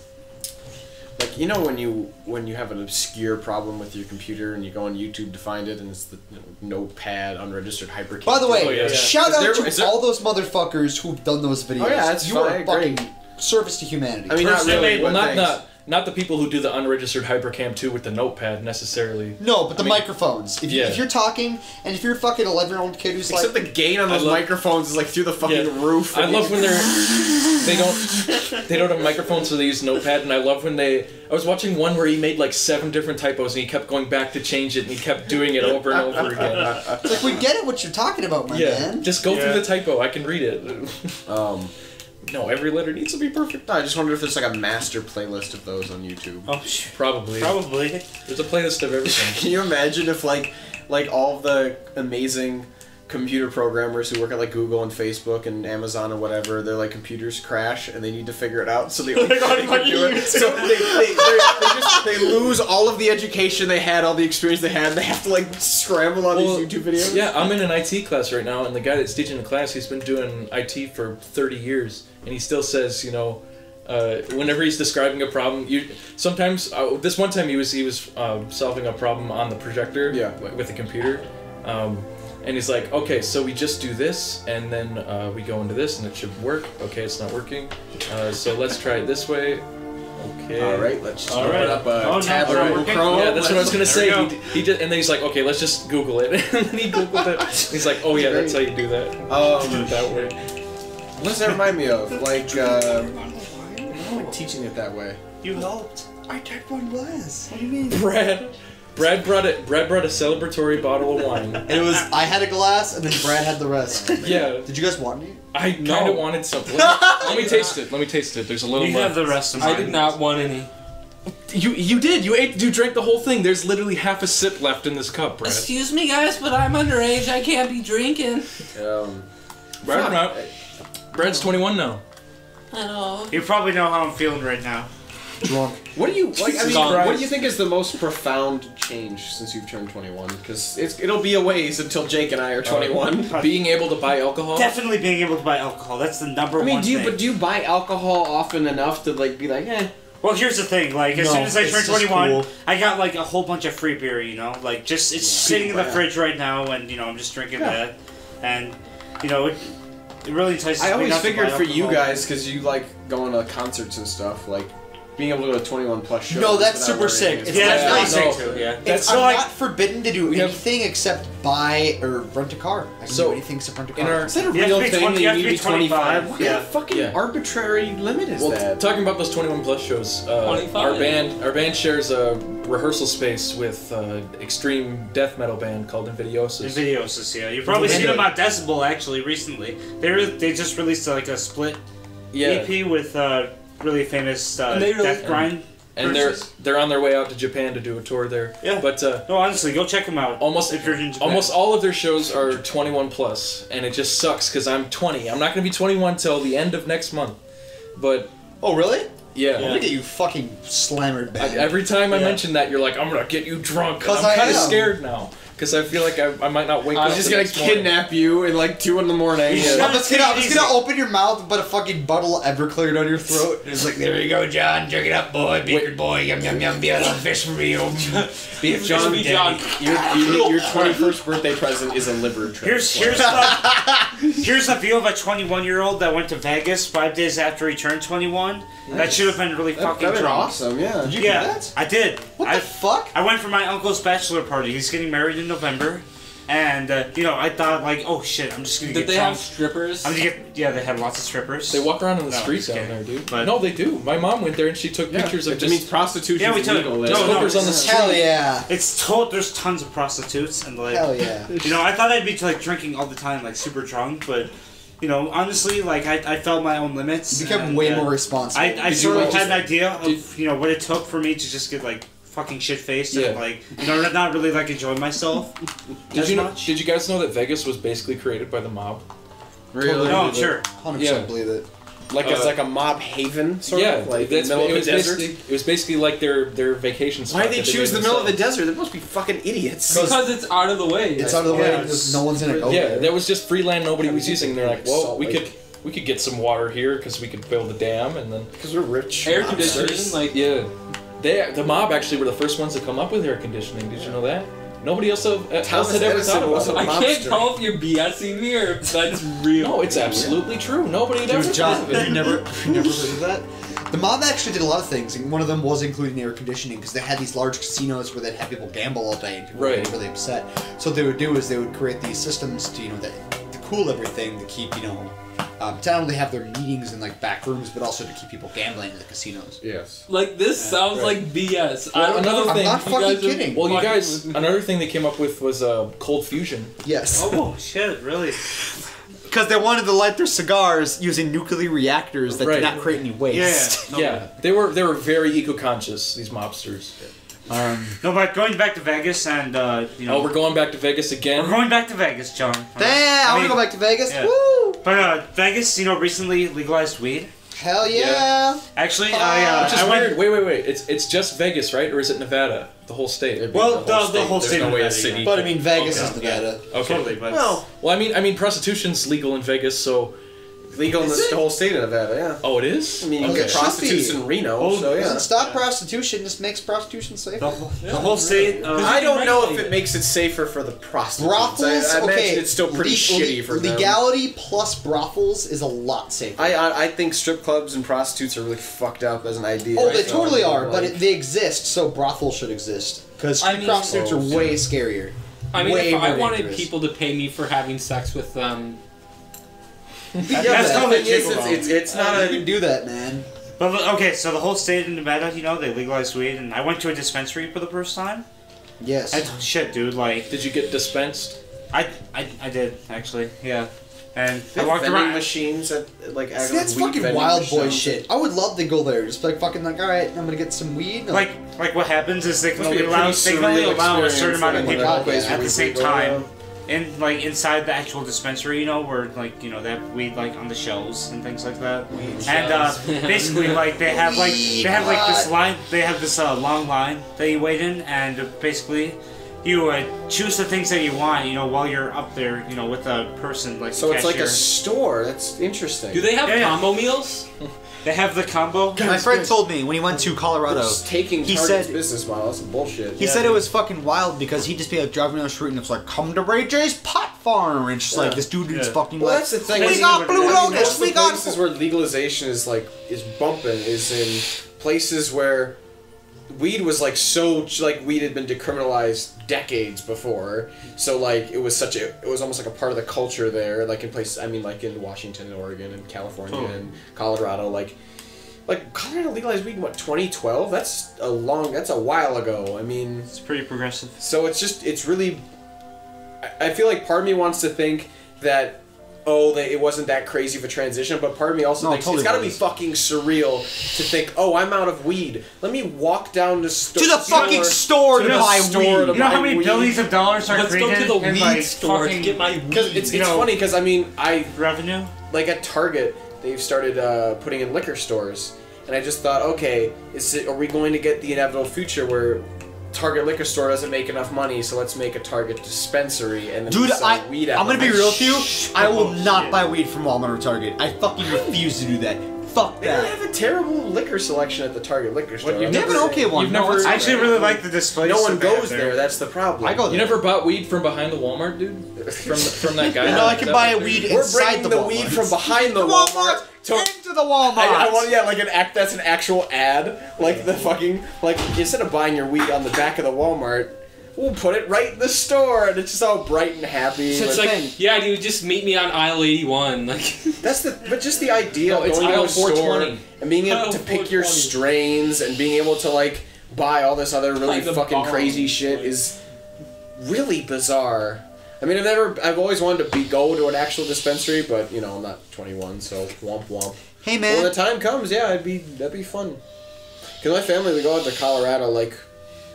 like you know when you when you have an obscure problem with your computer and you go on YouTube to find it and it's the you know, notepad unregistered hypercam. By the way, Oh, yeah. shout Is out there- to is there- all those motherfuckers who've done those videos. Oh, yeah, that's you are fine, fucking great. service to humanity. I mean not really, Well, not not not the people who do the unregistered hypercam 2 with the notepad necessarily. no, but the I mean- microphones. If, you, if you're talking, and if you're a fucking 11 year old kid who's Except like, the gain on those love- microphones is like through the fucking Yeah. roof. I love when they're they don't they don't have microphones so they use notepad and I love when they I was watching one where he made like seven different typos and he kept going back to change it and he kept doing it over and over again. it's like we get it what you're talking about, my Yeah, man. just go Yeah. through the typo. I can read it. Um, no, every letter needs to be perfect. no, I just wonder if there's like a master playlist of those on YouTube. Oh, sh- Probably. probably. There's a playlist of everything. Can you imagine if like like all of the amazing computer programmers who work at like Google and Facebook and Amazon or whatever, their like computers crash and they need to figure it out, so the only thing they can do it. So they, they, they're- just they lose all of the education they had, all the experience they had. and They have to like scramble on Well, these YouTube videos. Yeah, I'm in an IT class right now, and the guy that's teaching the class, he's been doing IT for 30 years, and he still says, you know, uh, whenever he's describing a problem, you sometimes uh, this one time he was he was uh, solving a problem on the projector Yeah. with the computer, um, and he's like, okay, so we just do this, and then uh, we go into this, and it should work. Okay, it's not working, uh, so let's try it this way. Okay. All right, let's just All open right. up a Oh, tab it's not. Chrome. Yeah, that's what I was gonna say. go. He, he just, and then he's like, okay, let's just Google it. and then he Googled it. He's like, oh yeah, that's how you do that. Um, Do that way. what does that remind me of? Like, uh, like teaching it that way. You helped. I typed one glass. What do you mean? Brad, Brad brought it. Brad brought a celebratory bottle of wine. And it was I had a glass, and then Brad had the rest. Yeah, Did you guys want any? I kind No. of wanted something. Let me, let me taste it. Let me taste it. There's a little You left. have the rest of mine. I did not want any. You you did. You ate. You drank the whole thing. There's literally half a sip left in this cup, Brad. Excuse me, guys, but I'm underage. I can't be drinking. Um, Brad, Brad- Brad's 21 now. I know. You probably know how I'm feeling right now. Drunk. What do you like? I mean, what do you think is the most profound change since you've turned 21? Because it'll be a ways until Jake and I are 21. Being able to buy alcohol. Definitely being able to buy alcohol. That's the number I mean, one do you thing. but do you buy alcohol often enough to like be like, eh? Well, here's the thing. Like, as No, soon as I it's turned 21, cool. I got like a whole bunch of free beer. You know, like just it's sitting in the fridge right now, and you know I'm just drinking Yeah. that, and you know it, it really entices I always figured for you guys because you like going to concerts and stuff, like being able to go to 21 plus shows. No, that's super sick. is It's Yeah, that's Yeah, sick too. Yeah. It's, so I'm like, not forbidden to do We have- anything except buy or rent a car. I can So, do anything except rent a in car. our- Is that a real thing? 20 that you have need to to be be 25? 25. What Yeah. kind of fucking Yeah. arbitrary limit is Well, that? talking about those 21 plus shows, uh, 25. our band our band shares a rehearsal space with uh, extreme death metal band called Invidiosis. Invidiosis, yeah. You've probably Yeah. seen them on Decibel actually recently. They re- they just released like a split yeah, EP with uh, really famous uh, they really- death grind. and they're they're on their way out to Japan to do a tour there. Yeah. but uh, No, honestly, go check them out. almost if you're in Japan. almost all of their shows are 21 plus, and it just sucks because I'm 20. I'm not gonna be 21 till the end of next month. But Oh, really? yeah. I'm gonna get you fucking slammered I, back. every time I Yeah. mention that, you're like, I'm gonna get you drunk. 'Cause I'm kind of scared now because I feel like I, I might not wake I up. was He's the just gonna next morning. kidnap you in like 2 in the morning. Yeah. I'm just gonna, I'm just gonna open your mouth, but a fucking bottle of Everclear down your throat. And it's like, there you go, John. Drink it up, boy. Be a good boy. Yum, yum, yum. Be a little fish for you. Be a John, Be John. Your, your, your 21st birthday present is a liver trip. Here's here's the here's the view of a 21 year old that went to Vegas five days after he turned 21. That should have been really that, fucking that'd been drunk. awesome, yeah. Did you Yeah, do that? I did. What I, the fuck? I went for my uncle's bachelor party. He's getting married in November, and uh, you know I thought like, oh shit, I'm just gonna Did get they drunk. have strippers? I'm gonna get yeah. They had lots of strippers. They walk around in the No, streets just down there, dude. But- no, they do. My mom went there and she took pictures of it just means prostitution Yeah, we took- legal no, no, hookers on the it's- street. Hell yeah. It's told there's tons of prostitutes and like Hell yeah. you know I thought I'd be like drinking all the time like super drunk, but you know honestly like I, I felt my own limits. You become and, way uh, more responsible. I, I sort of had an idea of did- you know what it took for me to just get like fucking shit faced Yeah. and like you know not really like enjoy myself. Did as you know, much. Did you guys know that Vegas was basically created by the mob? Really? No, sure. 100% Yeah. believe it. Like Uh, it's like a mob haven, sort yeah, of, like that's in the middle it of was the desert. basically it was basically like their their vacation spot. Why do they that choose made the middle of the themselves. desert? They must be fucking idiots. because it's out of the way. It's out of the way. Yeah, and it's- there's no one's gonna go Yeah, there. that was just free land nobody was using. They're like, well, Salt we Lake. could we could get some water here because we could build a dam and then Because we're rich. Air mobsters. conditioning, like yeah, they the mob actually were the first ones to come up with air conditioning. Did you know that? Nobody else, have, uh, else Thomas had ever Edison thought was about it. I can't tell if you're BSing me or if that's real. No, it's absolutely true. Nobody had ever Dude, thought John, of it. you never, you never believe that? The mob actually did a lot of things, and one of them was including air conditioning because they had these large casinos where they'd have people gamble all day and people Right. get really upset. So what they would do is they would create these systems to you know that to cool everything to keep you know um, to not only have their meetings in like back rooms but also to keep people gambling in the casinos. Yes. Like this sounds right. like BS. I don't another know. thing- I'm not fucking guys are kidding. Well, you guys, another thing they came up with was uh, cold fusion. Yes. Oh shit! Really? Because they wanted to light their cigars using nuclear reactors that Right. did not create any waste. Yeah. Yeah, they were they were very eco-conscious. These mobsters. Um, No, but going back to Vegas and uh, you know Oh, we're going back to Vegas again. we're going back to Vegas, John. damn, I, want mean- to go back to Vegas. yeah. Woo! But uh, Vegas, you know, recently legalized weed. Hell yeah! Actually, I uh, Which is I went. weird. Wait, wait, wait. It's it's just Vegas, right? Or is it Nevada? The whole state. Well, the, the state. whole There's state no of way a Nevada, city- yeah. But I mean, Vegas Okay, is Nevada. Okay. Totally, but Well, Well, I mean, I mean, prostitution's legal in Vegas, so. Legal in the, the whole state of Nevada, yeah. Oh, it is. I mean, you Okay. get prostitutes in Reno, Oh, so yeah. Doesn't stop prostitution, just makes prostitution safer. the, whole- the whole state. Uh, I don't know if it makes it safer for the prostitutes. Brothels, I, I okay. it's still pretty le- shitty le- for them. legality plus brothels is a lot safer. I, I I think strip clubs and prostitutes are really fucked up as an idea. oh, they So, totally are, like- but it, they exist, so brothels should exist. Because I street mean- prostitutes Oh, are way scarier. I mean, way if I more wanted dangerous. people to pay me for having sex with them, Yeah, That's called the a thing is, it's, it's, it's not a, you can do that, man. but okay, so the whole state of Nevada, you know, they legalized weed, and I went to a dispensary for the first time. Yes. I, shit, dude, like Did you get dispensed? I, I, I did actually, yeah. And They I walked vending around. machines at like See, that's weed fucking vending wild boy machines. shit. I would love to go there. Just like fucking like, all right, I'm gonna get some weed. and, Like, like what happens is they can Must only allow, they can only allow a certain amount of people in that place at the same time. uh, in like inside the actual dispensary, you know, where like you know they have weed like on the shelves and things like that. and uh, basically, like they have like they have like this line, they have this uh, long line that you wait in, and basically. You uh, choose the things that you want, you know, while you're up there, you know, with a person like So the it's like a store. That's interesting. Do they have Yeah, yeah. combo meals? They have the combo. My friend told me when he went to Colorado, Just taking he Target's said business model. That's some bullshit. he said it was fucking wild because he'd just be like driving down the street and it's like, "Come to Ray J's pot farm," and just like this dude is Yeah. fucking Well, like, that's the thing. "We is- got Blue I mean, Lotus, we the got." places where legalization is like is bumping is in places where weed was like so like weed had been decriminalized decades before so like it was such a it was almost like a part of the culture there like in places i mean like in washington and oregon and california Oh. and colorado like like colorado legalized weed in what 2012 that's a long that's a while ago i mean It's pretty progressive. so it's just it's really I- I feel like part of me wants to think that oh they, it wasn't that crazy of a transition but part of me also No, thinks totally it's got to be fucking surreal to think oh I'm out of weed let me walk down the store to the fucking store to to buy store weed. to You know how many weed. billions of dollars are Let's go to the weed like, store to get my weed. because it's, You it's know- funny because I mean I revenue? like at Target they've started uh, putting in liquor stores and I just thought okay is it are we going to get the inevitable future where Target liquor store doesn't make enough money, so let's make a Target dispensary and then we Dude, sell I, weed I'm gonna be real with you. I will Oh, not shit. buy weed from Walmart or Target. I fucking refuse to do that. Fuck They don't that. have a terrible liquor selection at the Target liquor store. you've I'm They have an okay one. You've No, never- I actually alright. really like the display. No one that they have goes there. That's the problem. I go There. You never bought weed from behind the Walmart, dude? From from that guy? No, I can buy what a you're- weed We're inside the, the, weed from behind the Walmart, Walmart. to- into the Walmart. I, I want yeah, like an act. That's an actual ad. Like the fucking like instead of buying your weed on the back of the Walmart, we'll put it right in the store, and it's just all bright and happy. So it's like- like, yeah, dude, just meet me on aisle 81. Like, That's the but just the idea No, of it's going to a store and being able Aisle to pick your strains and being able to like buy all this other really Like fucking bomb. crazy shit is really bizarre. I mean, I've never, I've always wanted to be go to an actual dispensary, but you know, I'm not 21, so womp womp. Hey man. When the time comes, yeah, it'd be that'd be fun. Cause my family we go out to Colorado like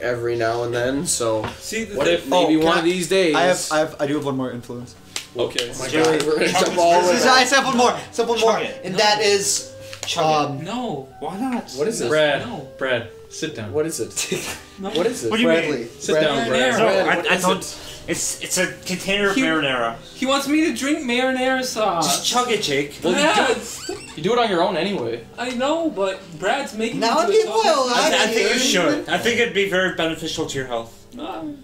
every now and then, so see, the what if Oh, maybe can one I- of these days? I have, I have, I do have one more influence. okay. Oh my God, we're gonna jump all the way This is- I have one more, just have one more, Chug it. and No. that is, um, no, why not? What is it? Brad, No. Brad, sit down. What is it? No. What is it? What do you mean? Bradley. Sit down, Brad. No, Brad, I, I don't. it? It's it's a container of He- marinara. He wants me to drink marinara sauce. Just chug it, Jake. Well, you, Brad, do, you do it on your own anyway. I know, but Brad's making Now me do it. so I'm will, not- I, I think I- you should. I think it'd be very beneficial to your health. No.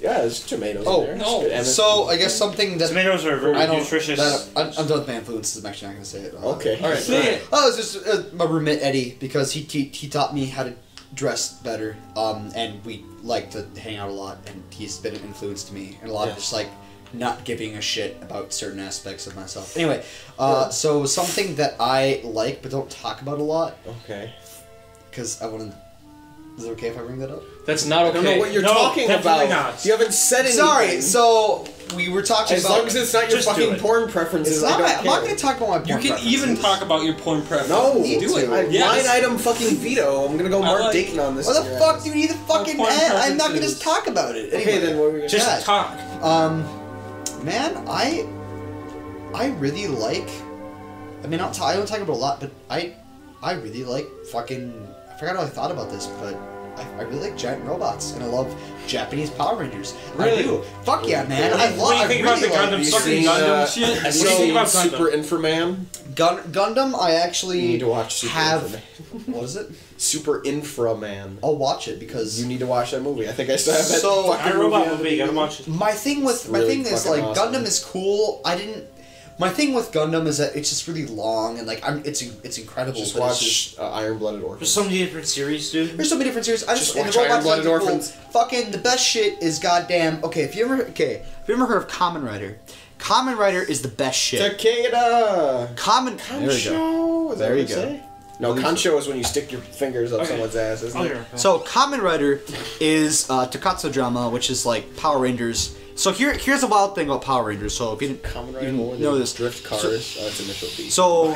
Yeah, there's tomatoes Oh, in there. no. Good. So I guess something that Tomatoes are very I don't, nutritious. that, I'm, I'm done with my influences. I'm actually not gonna say it. Uh, Okay. All right. Say it. Oh, it's just uh, my roommate Eddie because he, he he taught me how to dress better. Um, and we like to hang out a lot, and he's been an influence to me, and a lot Yeah. of just like not giving a shit about certain aspects of myself. Anyway, uh, so something that I like but don't talk about a lot Okay. because I want to. Is it okay if I bring that up? That's not okay. I okay. don't know what you're No, talking about. not. You haven't said anything. Sorry. So we were talking as about. long as it's not your fucking porn preferences, it's I not. don't I'm not going to talk about my porn You can preferences. even talk about your porn preferences. No, Need do to. it. I, Yes. Line item fucking veto. I'm gonna go I Mark like- Dayton on this. What the fuck, ass. dude? You the fucking. porn eh, I'm not going to preferences. talk about it. Okay, Anyway. then what were we gonna Just Yeah. talk. Um, man, I, I really like. I mean, I'll t- I don't talk about it a lot, but I, I really like fucking. I forgot how I thought about this, but I, I really like giant robots, and I love Japanese Power Rangers. I Really? do. Fuck yeah, man! What I love. what do you I think about the Gundam Have you fucking Gundam uh, shit? What you do you think seen about Super Gundam? Inframan? Gun, Gundam. I actually You need to watch Super have. Inframan. What is it? Super Inframan. I'll watch it because You need to watch that movie. I think I still have that So, fucking robot movie. on movie. You gotta watch it. My thing with It's my really thing is fucking like awesome. Gundam is cool. I didn't. My thing with Gundam is that it's just really long and like I'm. It's it's incredible. Just but it's just- watch uh, Iron Blooded Orphans. There's so many different series, dude. There's so many different series. I just, Just and watch the robots Iron-Blooded are cool. Orphans. Fucking the best shit is goddamn. Okay, if you ever okay, if you ever heard of Kamen Rider, Kamen Rider is the best shit. Takeda. Common. There we go. Concho. Is There you you go. No, concho is when you stick your fingers up Okay. someone's ass, isn't Oh, it? So Kamen Rider is uh, tokusatsu drama, which is like Power Rangers So here, here's a wild thing about Power Rangers. So if you didn't Kamen you Rider didn't know this, drift cars. oh, it's initial D. so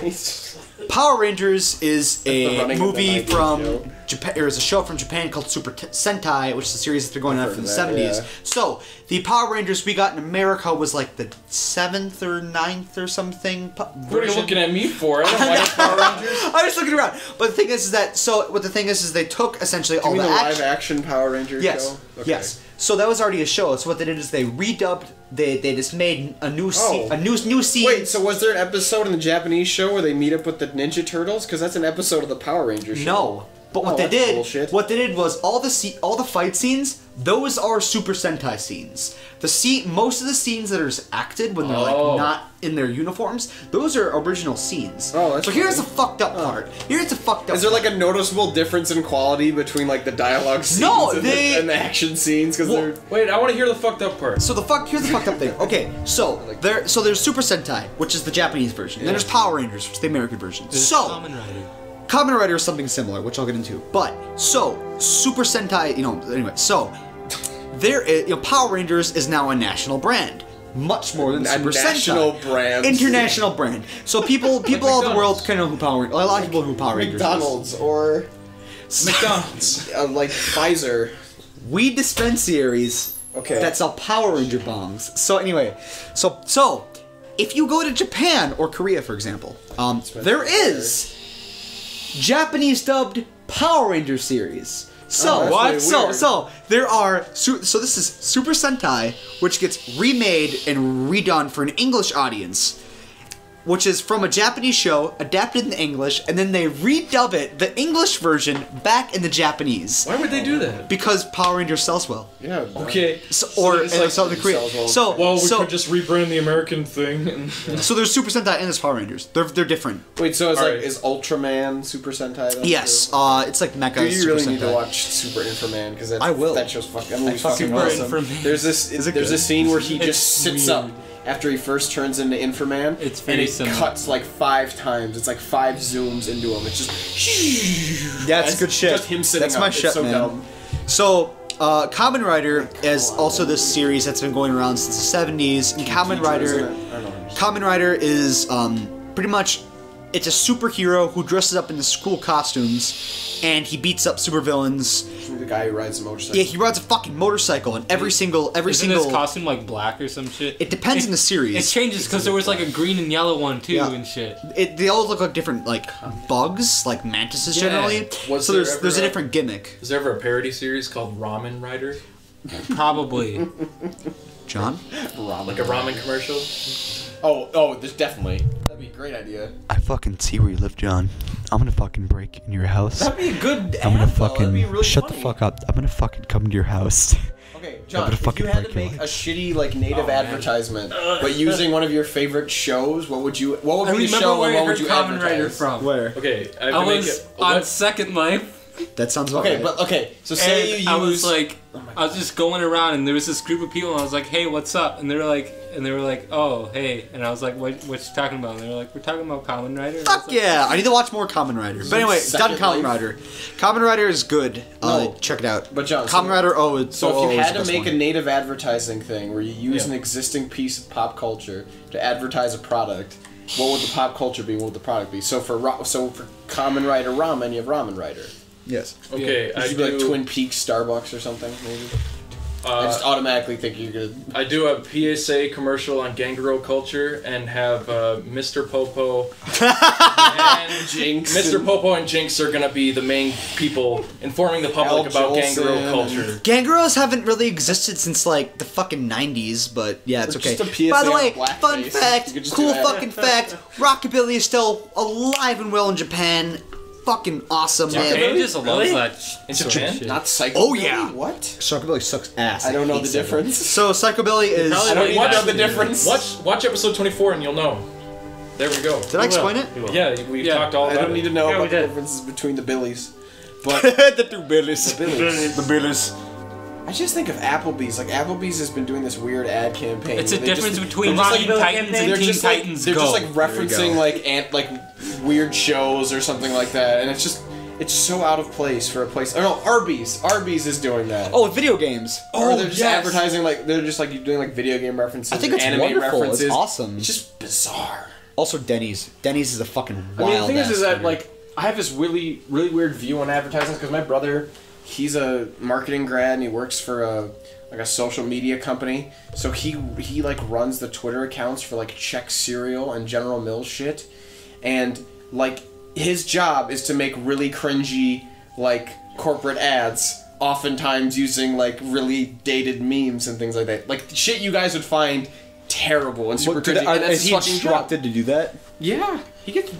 Power Rangers is a running of the movie from show. Japan, or is a show from Japan called Super T- Sentai, which is a series that's been going on I've for the that, 70s. yeah. So the Power Rangers we got in America was like the seventh or ninth or something. po- What are you looking at me for? I don't watch Power Rangers. I'm just looking around. But the thing is, is that so what the thing is is they took essentially You all mean the the action. live action Power Rangers Yes. show? Okay. Yes. So that was already a show. So what they did is they redubbed. They they just made a new scene. Oh. A new new scene. Wait, so was there an episode in the Japanese show where they meet up with the Ninja Turtles? Because that's an episode of the Power Rangers show. No. But what Oh, they did, bullshit. what they did was all the se- all the fight scenes. Those are Super Sentai scenes. The scene, most of the scenes that are acted when they're Oh. like not in their uniforms, those are original scenes. Oh, that's so here's the fucked up part. Here's the fucked up. Is there like a noticeable difference in quality between like the dialogue scenes No, and, they- the, and the action scenes? Because Well, they're Wait, I want to hear the fucked up part. So the fuck here's the fucked up thing. Okay, so there so there's Super Sentai, which is the Japanese version. And then there's Power Rangers, which is the American version. so Kamen Rider. Kamen is something similar, which I'll get into. But so Super Sentai, you know, anyway, so there is, you know, Power Rangers is now a national brand, much more than a Super national Sentai. brand. International brand. So people, people all over the world kind of know who Power. A lot of people know who Power Rangers. is. McDonald's or McDonald's. uh, like Pfizer. weed dispensaries Okay. that sell Power Ranger bombs. So anyway, so so if you go to Japan or Korea, for example, um, there is Japanese dubbed Power Ranger series. So Oh, what? So so there are su- so this is Super Sentai, which gets remade and redone for an English audience. Which is from a Japanese show, adapted in English, and then they redub it, the English version, back in the Japanese. Why would they do that? Because Power Rangers sells well. Yeah. Okay. So, or it's and like- South Korea. well. So, Well, we so, could just rebrand the American thing. And, so there's Super Sentai and there's Power Rangers. They're they're different. Wait, so it's like Alright. is Ultraman Super Sentai? Then Yes, too? uh, it's like Mecha. Do you Super really need to watch Super Inframan? Because I will. That show's fucking. That movie's fucking fucking awesome. Inframan. There's this. Is it there's good? a scene where he It's just sits weird. up after he first turns into Inframan. It's and very it similar. cuts like five times. It's like five zooms into him. It's just. that's, it's good shit. Just him sitting That's up. my shit, so man. dumb. So, uh, Kamen Rider is also this series that's been going around since the 70s. And Kamen Rider, it? I don't know. Kamen Rider is um, pretty much it's a superhero who dresses up in the school costumes, and he beats up supervillains. The guy who rides the motorcycle. Yeah, he rides a fucking motorcycle, and every single every Isn't single. his costume like black or some shit? It depends on the series. It changes because there was like a green and yellow one too Yeah. and shit. it, they all look like different like bugs, like mantises Yeah. generally. Was so there there's ever there's a a- different gimmick. Is there ever a parody series called Ramen Rider? Probably. John, Ramen. Like a ramen commercial? Oh, oh, there's definitely. That'd be a great idea. I fucking see where you live, John. I'm gonna fucking break in your house. That'd be a good. I'm gonna ad, fucking be really shut funny. the fuck up. I'm gonna fucking come to your house. Okay, I'm John, gonna if you fucking had to break your make a shitty like native Oh, advertisement, but using one of your favorite shows, what would you? What would I be the remember show where and I what would you Kamen Rider advertise? from. where? Okay, I have I to make was it. on what- Second Life, That sounds Okay, right. but okay, so say and you use. I was like, Oh I was just going around, and there was this group of people, and I was like, "Hey, what's up?" And they were like, and they were like, "Oh, hey," and I was like, "What, what you talking about?" And they were like, "We're talking about Kamen Rider." And I Fuck like, yeah! I need to watch more Kamen Rider. But anyway, Second done Kamen Life. Rider. Kamen Rider is good. Uh, No. check it out. But John, so- Rider. Oh, it's So oh, if you had to make one. a native advertising thing where you use Yeah. an existing piece of pop culture to advertise a product, what would the pop culture be? What would the product be? So for so for Kamen Rider Ramen, you have Ramen Rider. yes. Okay, Would I you be like. Twin Peaks, Starbucks, or something? Maybe. I uh, just automatically think you're gonna. I do a PSA commercial on Ganguro culture and have uh, Mr. Popo and Jynx. Mr. Popo and Jynx are gonna be the main people informing the public Al about Jolson Ganguro culture. Ganguros haven't really existed since like the fucking 90s, but yeah, it's Or okay. just a PSA By the way, fun You fact, cool fucking fact, Rockabilly is still alive and well in Japan. Fucking awesome, man. Japan just loves Really? that sh- In sort Japan? Not Psycho. Oh, yeah. What? Rockabilly sucks ass. I don't know hate the Psycho- difference. So Psychobilly is. I don't Wait, need to watch know the difference. Watch watch episode 24 and you'll know. There we go. Did I explain it? Yeah, we Yeah, talked all I about don't it. need to know Yeah, we about the did. differences between the Billies. But the two Billies. The Billies. The Billies. I just think of Applebee's. Like Applebee's has been doing this weird ad campaign. It's a they difference just- between they're just, Teen like, Titans they're and Teen just like Titans they're Go. just like referencing like ant like weird shows or something like that, and it's just it's so out of place for a place. Oh no, Arby's. Arby's is doing that. Oh, video games. or Oh, they're just yes. advertising like they're just like doing like video game references. I think it's anime wonderful. It's references. awesome. It's just bizarre. Also, Denny's. Denny's is a fucking I wild. mean, the thing is, ass is that like I have this really, really weird view on advertising because my brother, he's a marketing grad and he works for a like a social media company. So he he like runs the Twitter accounts for like Chex Cereal and General Mills shit, and like his job is to make really cringy like corporate ads. Oftentimes using like really dated memes and things like that, like shit you guys would find terrible and super What, did, cringy. are, and that's is his he fucking instructed to do that? Yeah, he gets.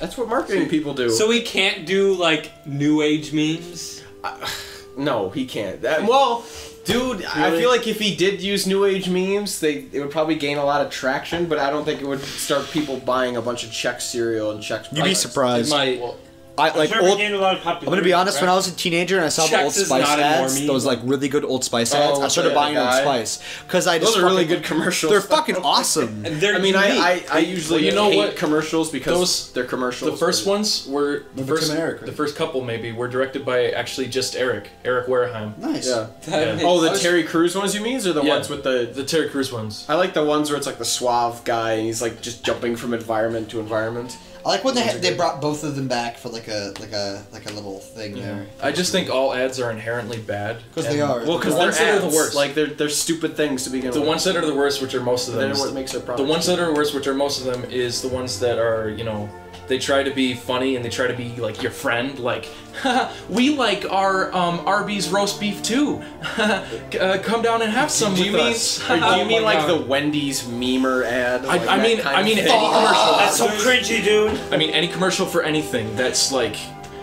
That's what marketing people do. So we can't do like new age memes. no, he can't. That, well, dude, I feel like if he did use new age memes, they it would probably gain a lot of traction. But I don't think it would start people buying a bunch of Chex cereal and Chex. You'd be products. surprised. My I like sure we old. gained a lot of I'm gonna be honest. When I was a teenager and I saw the Old Spice ads, me. those like really good Old Spice Oh, ads, I started the buying Old? Spice because I just Those are really good commercials. They're fucking awesome. and they're I mean, I, unique. I, I usually you know hate what? commercials because Those- they're commercials. The first ones were the first, Tim Eric, right? the first couple maybe were directed by actually just Eric, Eric Wareheim. Nice. Yeah. Yeah. Oh, the was- Terry Crews ones you mean, or the Yeah. ones with the The Terry Crews ones. I like the ones where it's like the suave guy and he's like just jumping from environment to environment. I like when they ha- they brought both of them back for like a like a like a little thing there. I just think all ads are inherently bad because they are. Well, because The they're ones that are the worst. Like they're they're stupid things to begin The with. The ones that are the worst, which are most of them, They're what the, makes their the ones that are worst, which are most of them, is the ones that are you know they try to be funny and they try to be like your friend. Like, we like our um, Arby's roast beef too. uh, come down and have some Do you with mean? us. Do you mean my like God. the Wendy's memer ad? I, Like I that mean, I mean, any commercial. That's so cringy, dude. I mean, any commercial for anything that's like,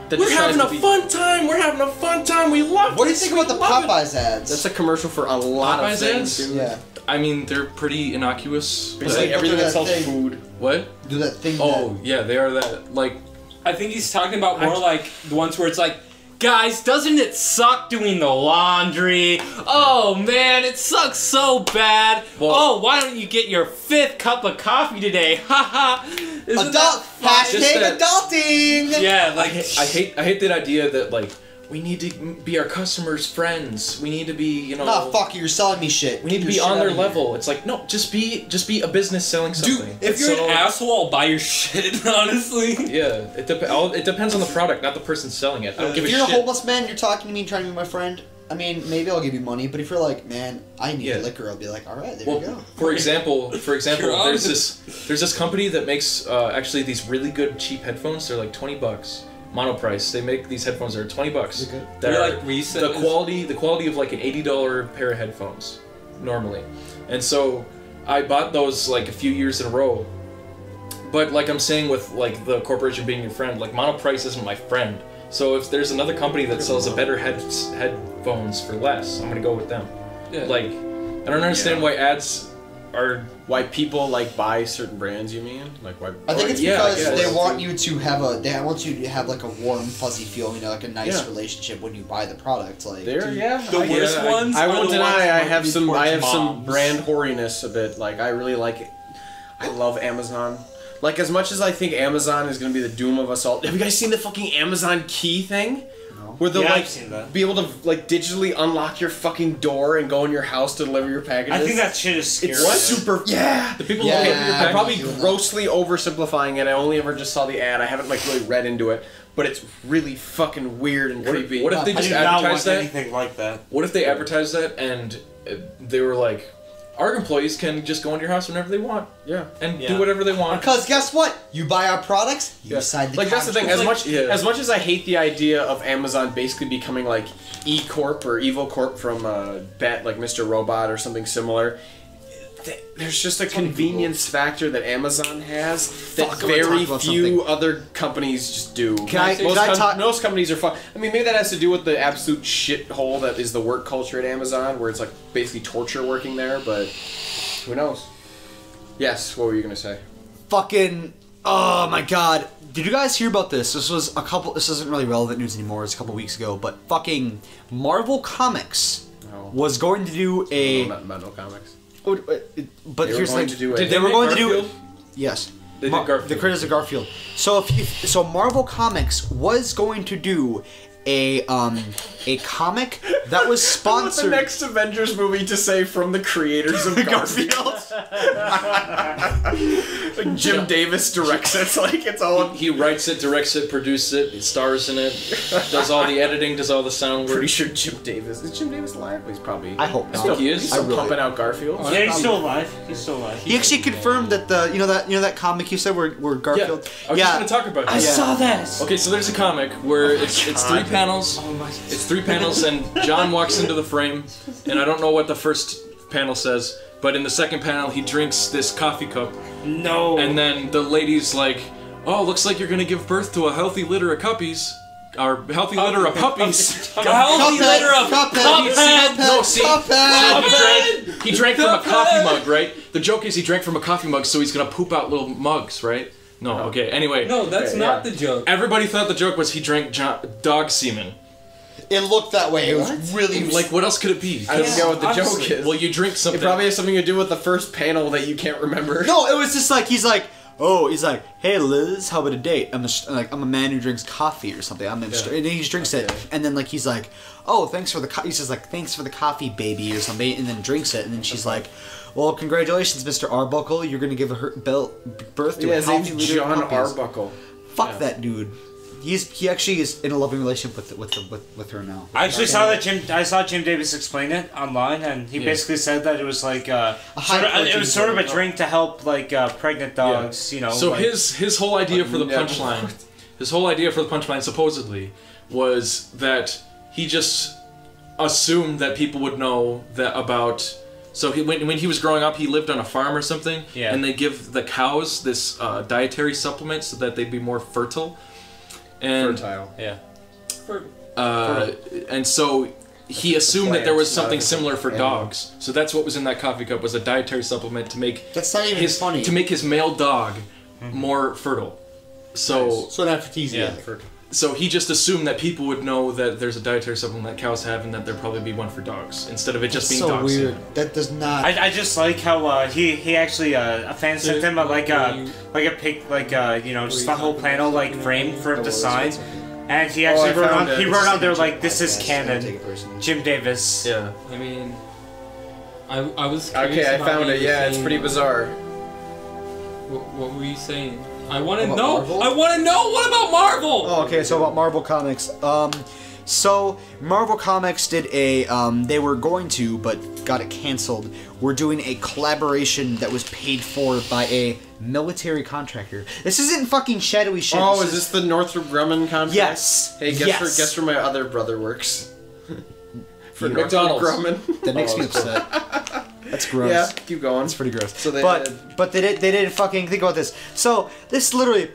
That we're having a be- fun time. We're having a fun time. We love. What do you think about the love it." Popeyes ads? That's a commercial for a lot Popeyes of things, ads? dude. yeah. I mean, they're pretty innocuous. but- Basically Like, everything that that sells thing. food. what? Do that thing. Oh, yeah, they are that. Like, I think he's talking about more like the ones where it's like, guys, doesn't it suck doing the laundry? Oh man, it sucks so bad. Well- oh, why don't you get your fifth cup of coffee today? Ha ha. Adult that hashtag that- adulting. Yeah, like I hate, I hate that idea that like we need to be our customers' friends. We need to be, you know, Nah, fuck you. You're selling me shit. we need to be on their of here. level. It's like no, just be, just be a business selling something. Dude, if you're So- an asshole, I'll buy your shit. Honestly. yeah, it, dep- it depends on the product, not the person selling it. I don't give If a shit. If you're a homeless man, you're talking to me and trying to be my friend. I mean, maybe I'll give you money, but if you're like, man, I need Yeah. liquor, I'll be like, all right, there Well, you go. for example, for example, there's this there's this company that makes uh, actually these really good cheap headphones. They're like twenty bucks, Monoprice. They make these headphones that are twenty bucks. Is? That They're are like recent. the quality the quality of like an eighty dollar pair of headphones, normally, and so I bought those like a few years in a row. But like I'm saying with like the corporation being your friend, like Monoprice isn't my friend. So if there's another company that sells a better head headphones for less, I'm gonna go with them. Yeah. Like, I don't understand why ads are. Why people like buy certain brands? You mean? Like why? I think it's yeah, because they want you to have a they want you to have like a warm, fuzzy feel, you know, like a nice Yeah. relationship when you buy the product. Like, There, yeah. The I- worst yeah, I- ones I, are won't deny. I have some. I towards have some brand whoriness a bit. Like I really like. it. I love Amazon. Like as much as I think Amazon is gonna be the doom of us all. Have you guys seen the fucking Amazon Key thing? Where they'll Yeah, like I've seen that. be able to like digitally unlock your fucking door and go in your house to deliver your packages. I think that shit is scary. it's super. Yeah. The people Yeah. who Okay, deliver your I'm probably packages- grossly oversimplifying it. I only ever just saw the ad. I haven't like really read into it, but it's really fucking weird and What creepy. if, what if they I just do not want advertise that? anything like that. What if they advertise that and uh, they were like, our employees can just go into your house whenever they want yeah. and Yeah. do whatever they want. because guess what? You buy our products, you Yeah. sign the like that's the thing. contract. As much yeah. as much as I hate the idea of Amazon basically becoming like E Corp or Evil Corp from uh, Bet, like Mr. Robot or something similar. Th- There's just a convenience factor that Amazon has that Fuck, very few other companies just do. Can I- most, can I talk- most companies are fun. I mean, maybe that has to do with the absolute shithole that is the work culture at Amazon, where it's like basically torture working there. But who knows? Yes. What were you gonna say? fucking oh my god did you guys hear about this this was a couple this isn't really relevant news anymore it's a couple weeks ago but fucking marvel comics No. was going to do a No, not comics. Oh, but They here's going the to do a- they, were going make to do yes They did Garfield. The creators of Garfield. So if, if so, Marvel Comics was going to do a um a comic that was sponsored. want the next Avengers movie to say from the creators of Garfield. like Jim Davis directs it. Like it's all. He writes it, directs it, produces it, he stars in it, does all the editing, does all the sound work. Pretty sure Jim Davis is Jim Davis alive. He's probably. I hope I think he is. He's still I really- pumping out Garfield. Yeah, he's still alive. He's still alive. He actually confirmed that the you know that you know that comic you said where where Garfield. Yeah, I was just gonna talk about I that. saw that. Okay, so there's a comic where it's it's three panels. Oh my. It's three panels, and John walks into the frame, and I don't know what the first panel says, but in the second panel he drinks this coffee cup, No. and then the lady's like, "Oh, looks like you're gonna give birth to a healthy litter of puppies." Or healthy litter of puppies. A healthy litter of Cuphead. No, see, so he drank, he drank from a coffee mug, right? The joke is he drank from a coffee mug, so he's gonna poop out little mugs, right? No, okay. Anyway, No, that's Okay, not yeah. the joke. everybody thought the joke was he drank jo- dog semen. It looked that way. It was really Like, what else could it be? I don't know what the honestly. joke is. Well, you drink it something. probably has something to do with the first panel that you can't remember. No, it was just like he's like, oh, he's like, hey Liz, how about a date? I'm a st- like I'm a man who drinks coffee or something. I'm a str- and he just drinks it, and then like he's like, oh, thanks for the co-. he says like thanks for the coffee, baby, or something, and then drinks it, and then she's like. Well, congratulations, Mr. Arbuckle. You're gonna give her bel- birth to Yeah, a his healthy name's litter of John puppies. Arbuckle. Fuck that dude. He's he actually is in a loving relationship with with the, with, with her now. I actually saw that Jim. I saw Jim Davis explain it online, and he Yeah. basically said that it was like uh, A sort of, high-protein it was sort of a drink. drink to help like uh, pregnant dogs. You know. So like- his his whole idea for the punchline, his whole idea for the punchline supposedly was that he just assumed that people would know that about. So he, when, when he was growing up, he lived on a farm or something, Yeah. and they give the cows this uh, dietary supplement so that they'd be more fertile. And Fertile. Yeah. uh, and so he assumed that there was something not similar for animal. dogs. So that's what was in that coffee cup was a dietary supplement to make That's not even his funny. to make his male dog more fertile. So so an aphrodisiac. So he just assumed that people would know that there's a dietary supplement that cows have and that there'd probably be one for dogs instead of it just being so dog weird. semen. That does not. I, I just like how uh, he he actually uh, a fan sent him a, like a like a pic like uh, you know just the whole panel like frame for him to sign, and he actually I wrote found on he wrote on there like this is Take canon. it personally. Jim Davis. Yeah. I mean, I, I was. curious Okay, I about found what it. you were Yeah, it's saying. pretty bizarre. What, what were you saying? I want to know. Marvel? I want to know. What about Marvel? Oh, okay. So about Marvel Comics. Um, so Marvel Comics did a. Um, they were going to, but got it canceled. We're doing a collaboration that was paid for by a military contractor. This isn't fucking shadowy shit. Oh, is this the Northrop Grumman contract? Yes. Hey, guess Yes. where guess where my other brother works? For Northrop McDonald's. Grumman. That makes Oh, me it's upset. That's gross. yeah, keep going. That's pretty gross. So they but did- but they did they didn't fucking think about this. So this literally,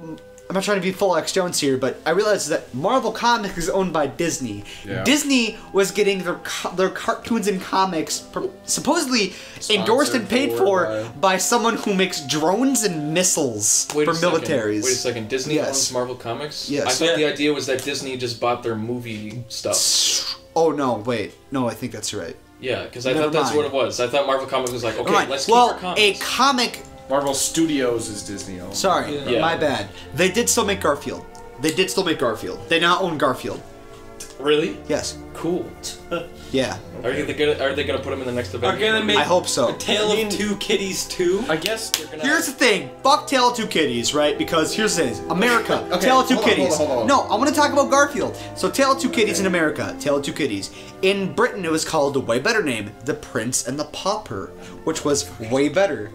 I'm not trying to be full X Jones here, but I realized that Marvel Comics is owned by Disney. Yeah. Disney was getting their their cartoons and comics per- supposedly endorsed and paid for for by- by someone who makes drones and missiles Wait for a second. militaries. Wait a second. Disney Yes. owns Marvel Comics. Yes. I thought Yeah. the idea was that Disney just bought their movie stuff. Oh no! Wait, no, I think that's right. Yeah, because I Never thought that's mind. what it was. I thought Marvel Comics was like, okay, Alright, let's keep well, our comics. a comic Marvel Studios is Disney owned. Sorry, Yeah. my bad. They did still make Garfield. They did still make Garfield. They now own Garfield. Really Yes. cool. Yeah. Are they gonna Are they gonna put him in the next Are event? gonna make I hope so. a Tale of Two Kitties too? I guess. They're gonna... Here's the thing. Fuck Tale of Two Kitties, right? Because here's the thing. America. Okay, Tale of Two hold on, Kitties. hold on, hold on. No, I want to talk about Garfield. So Tale of Two Kitties in America. Tale of Two Kitties. In Britain, it was called a way better name, The Prince and the Pauper, which was way better.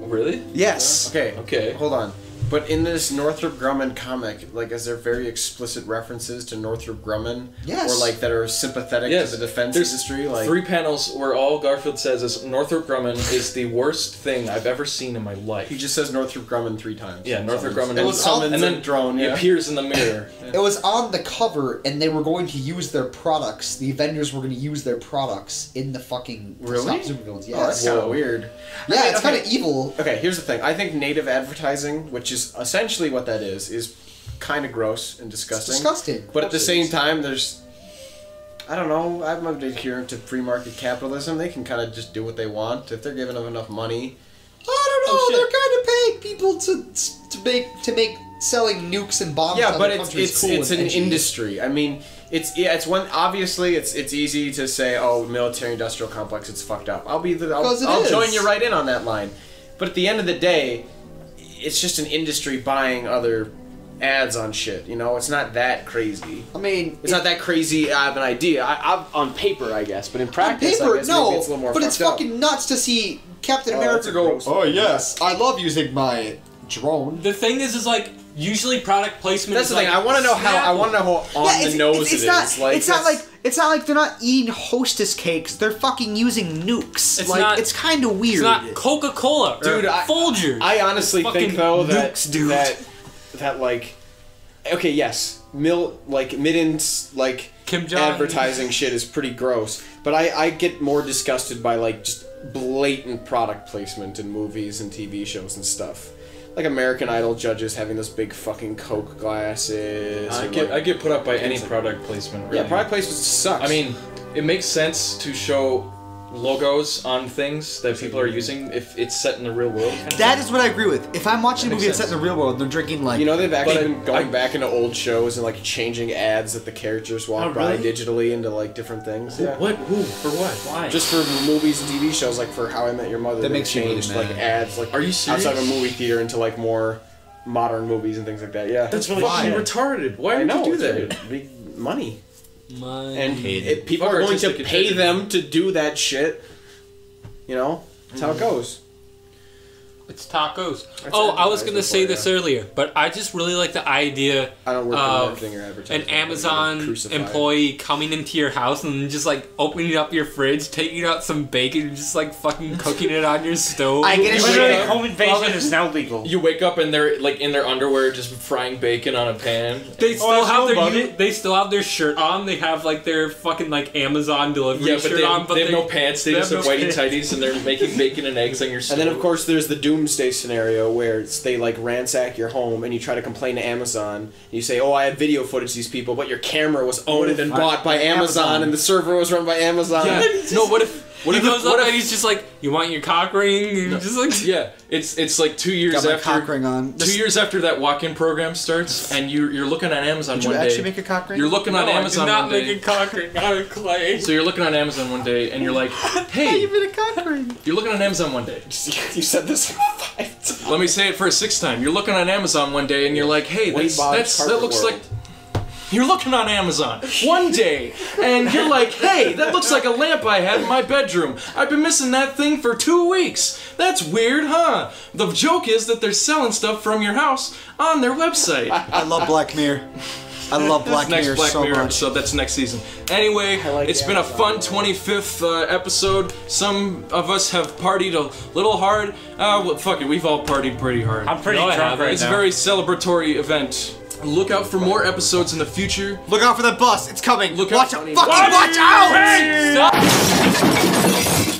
Really? Yes. Okay. Okay. Hold on. But in this Northrop Grumman comic, like, is there very explicit references to Northrop Grumman? Yes. Or like that are sympathetic Yes. to the defense There's industry? Like, three panels where all Garfield says is Northrop Grumman is the worst thing I've ever seen in my life. he just says Northrop Grumman three times. yeah, Northrop Grumman. It is- was all- and then drone. he Yeah. appears in the mirror. It was on the cover, and they were going to use their products. The Avengers were going to use their products in the fucking to Really? stop supervillains. Oh, that's Yes. kind of weird. yeah, I mean, it's okay. kind of evil. Okay, here's the thing. I think native advertising, which is essentially what that is, is kind of gross and disgusting. disgusting. But at the Of course it same time, there's. I don't know. I'm an adherent to free market capitalism. They can kind of just do what they want if they're giving them enough money. I don't oh, they're kind of paying people to to make to make selling nukes and bombs. yeah, but it's it's cool it's an edgy. industry. I mean, it's yeah, it's one. Obviously, it's it's easy to say, oh, military industrial complex, it's fucked up. I'll be the. I'll, I'll join you right in on that line. But at the end of the day, it's just an industry buying other ads on shit. You know, it's not that crazy. I mean, It's not that crazy I have an idea. I, I, on paper, I guess, but in on practice, I paper, guess no, maybe it's a little more but it's fucked up. fucking nuts to see Captain Oh, America that's go. Oh yes, I love using my drone. The thing is, is like usually product placement. That's is the thing. I want to know how. I want to know how on yeah, the nose it's, it's it not. is. Like, it's not like it's not like they're not eating Hostess cakes. They're fucking using nukes. It's like not- it's kind of weird. It's not Coca Cola, Dude, I- Folgers. I honestly Fucking think though that nukes, dude. that that like okay, yes, mil like middens like Kim Jong. advertising shit is pretty gross, but I I get more disgusted by like just blatant product placement in movies and TV shows and stuff. Like American Idol judges having those big fucking Coke glasses. I get like- I get put up by any like- product placement. Really. yeah, product placement sucks. I mean, it makes sense to show logos on things that people are using if it's set in the real world. kind of That thing. is what I agree with. If I'm watching a movie that's set in the real world, they're drinking like You know they've actually been going I- back into old shows and like changing ads that the characters walk Oh, by really? digitally into like different things. Yeah. What? Who? For what? Why? Just for movies and TV shows, like for How I Met Your Mother, That they makes me really changed like ads, like Are you serious? outside of a movie theater into like more modern movies and things like that. Yeah, That's really fucking shit. retarded. Why I would know you do that? big money, My and it, people are going to pay them to do that shit. You know, that's how it mm-hmm. goes. It's tacos. That's oh, I was gonna say this yeah. earlier, but I just really like the idea I don't work of marketing or advertising. an Amazon employee coming into your house and just like opening up your fridge, taking out some bacon, and just like fucking cooking it on your stove. I get it. You Literally, wake home invasion Well, is now legal. You wake up and they're like in their underwear, just frying bacon on a pan. They Oh, still I have their about u- it. they still have their shirt on. They have like their fucking like Amazon delivery Yeah, but shirt they, on. But they have no pants. They, they just have have no whitey pants. tighties, and they're making bacon and eggs on your. Stove. And then, of course, there's the doomsday scenario where it's, they like ransack your home and you try to complain to Amazon. And you say, "Oh, I have video footage of these people," but your camera was owned and bought by Amazon, Amazon. and the server was run by Amazon. Yeah. no, what if? What he if? goes what up if, and he's just like, "You want your cock ring?" And just like, Yeah, it's it's like two years Got my after cock ring on. two years after that walk-in program starts, and you you're looking on Amazon Did you one actually day. make a cock ring? You're looking on Amazon I did not one day. make a cock ring out of clay. So you're looking on Amazon one day, and you're like, "Hey, you made a cock ring. you're looking on Amazon one day." you said this five times. Let me say it for a sixth time. You're looking on Amazon one day, and you're like, "Hey, that's, that's that looks World. like." You're looking on Amazon one day, and you're like, "Hey, that looks like a lamp I had in my bedroom. I've been missing that thing for two weeks. That's weird, huh?" The joke is that they're selling stuff from your house on their website. I love Black Mirror. I love Black next Mirror Black so Mirror much. episode. That's next season. Anyway, like it's been a fun 25th uh, episode. Some of us have partied a little hard. Uh, well, fuck it, we've all partied pretty hard. I'm pretty No, drunk right it's now. a very celebratory event. Look out for more episodes in the future. Look out for the bus. It's coming. Look watch out-. Fucking watch out. Stop!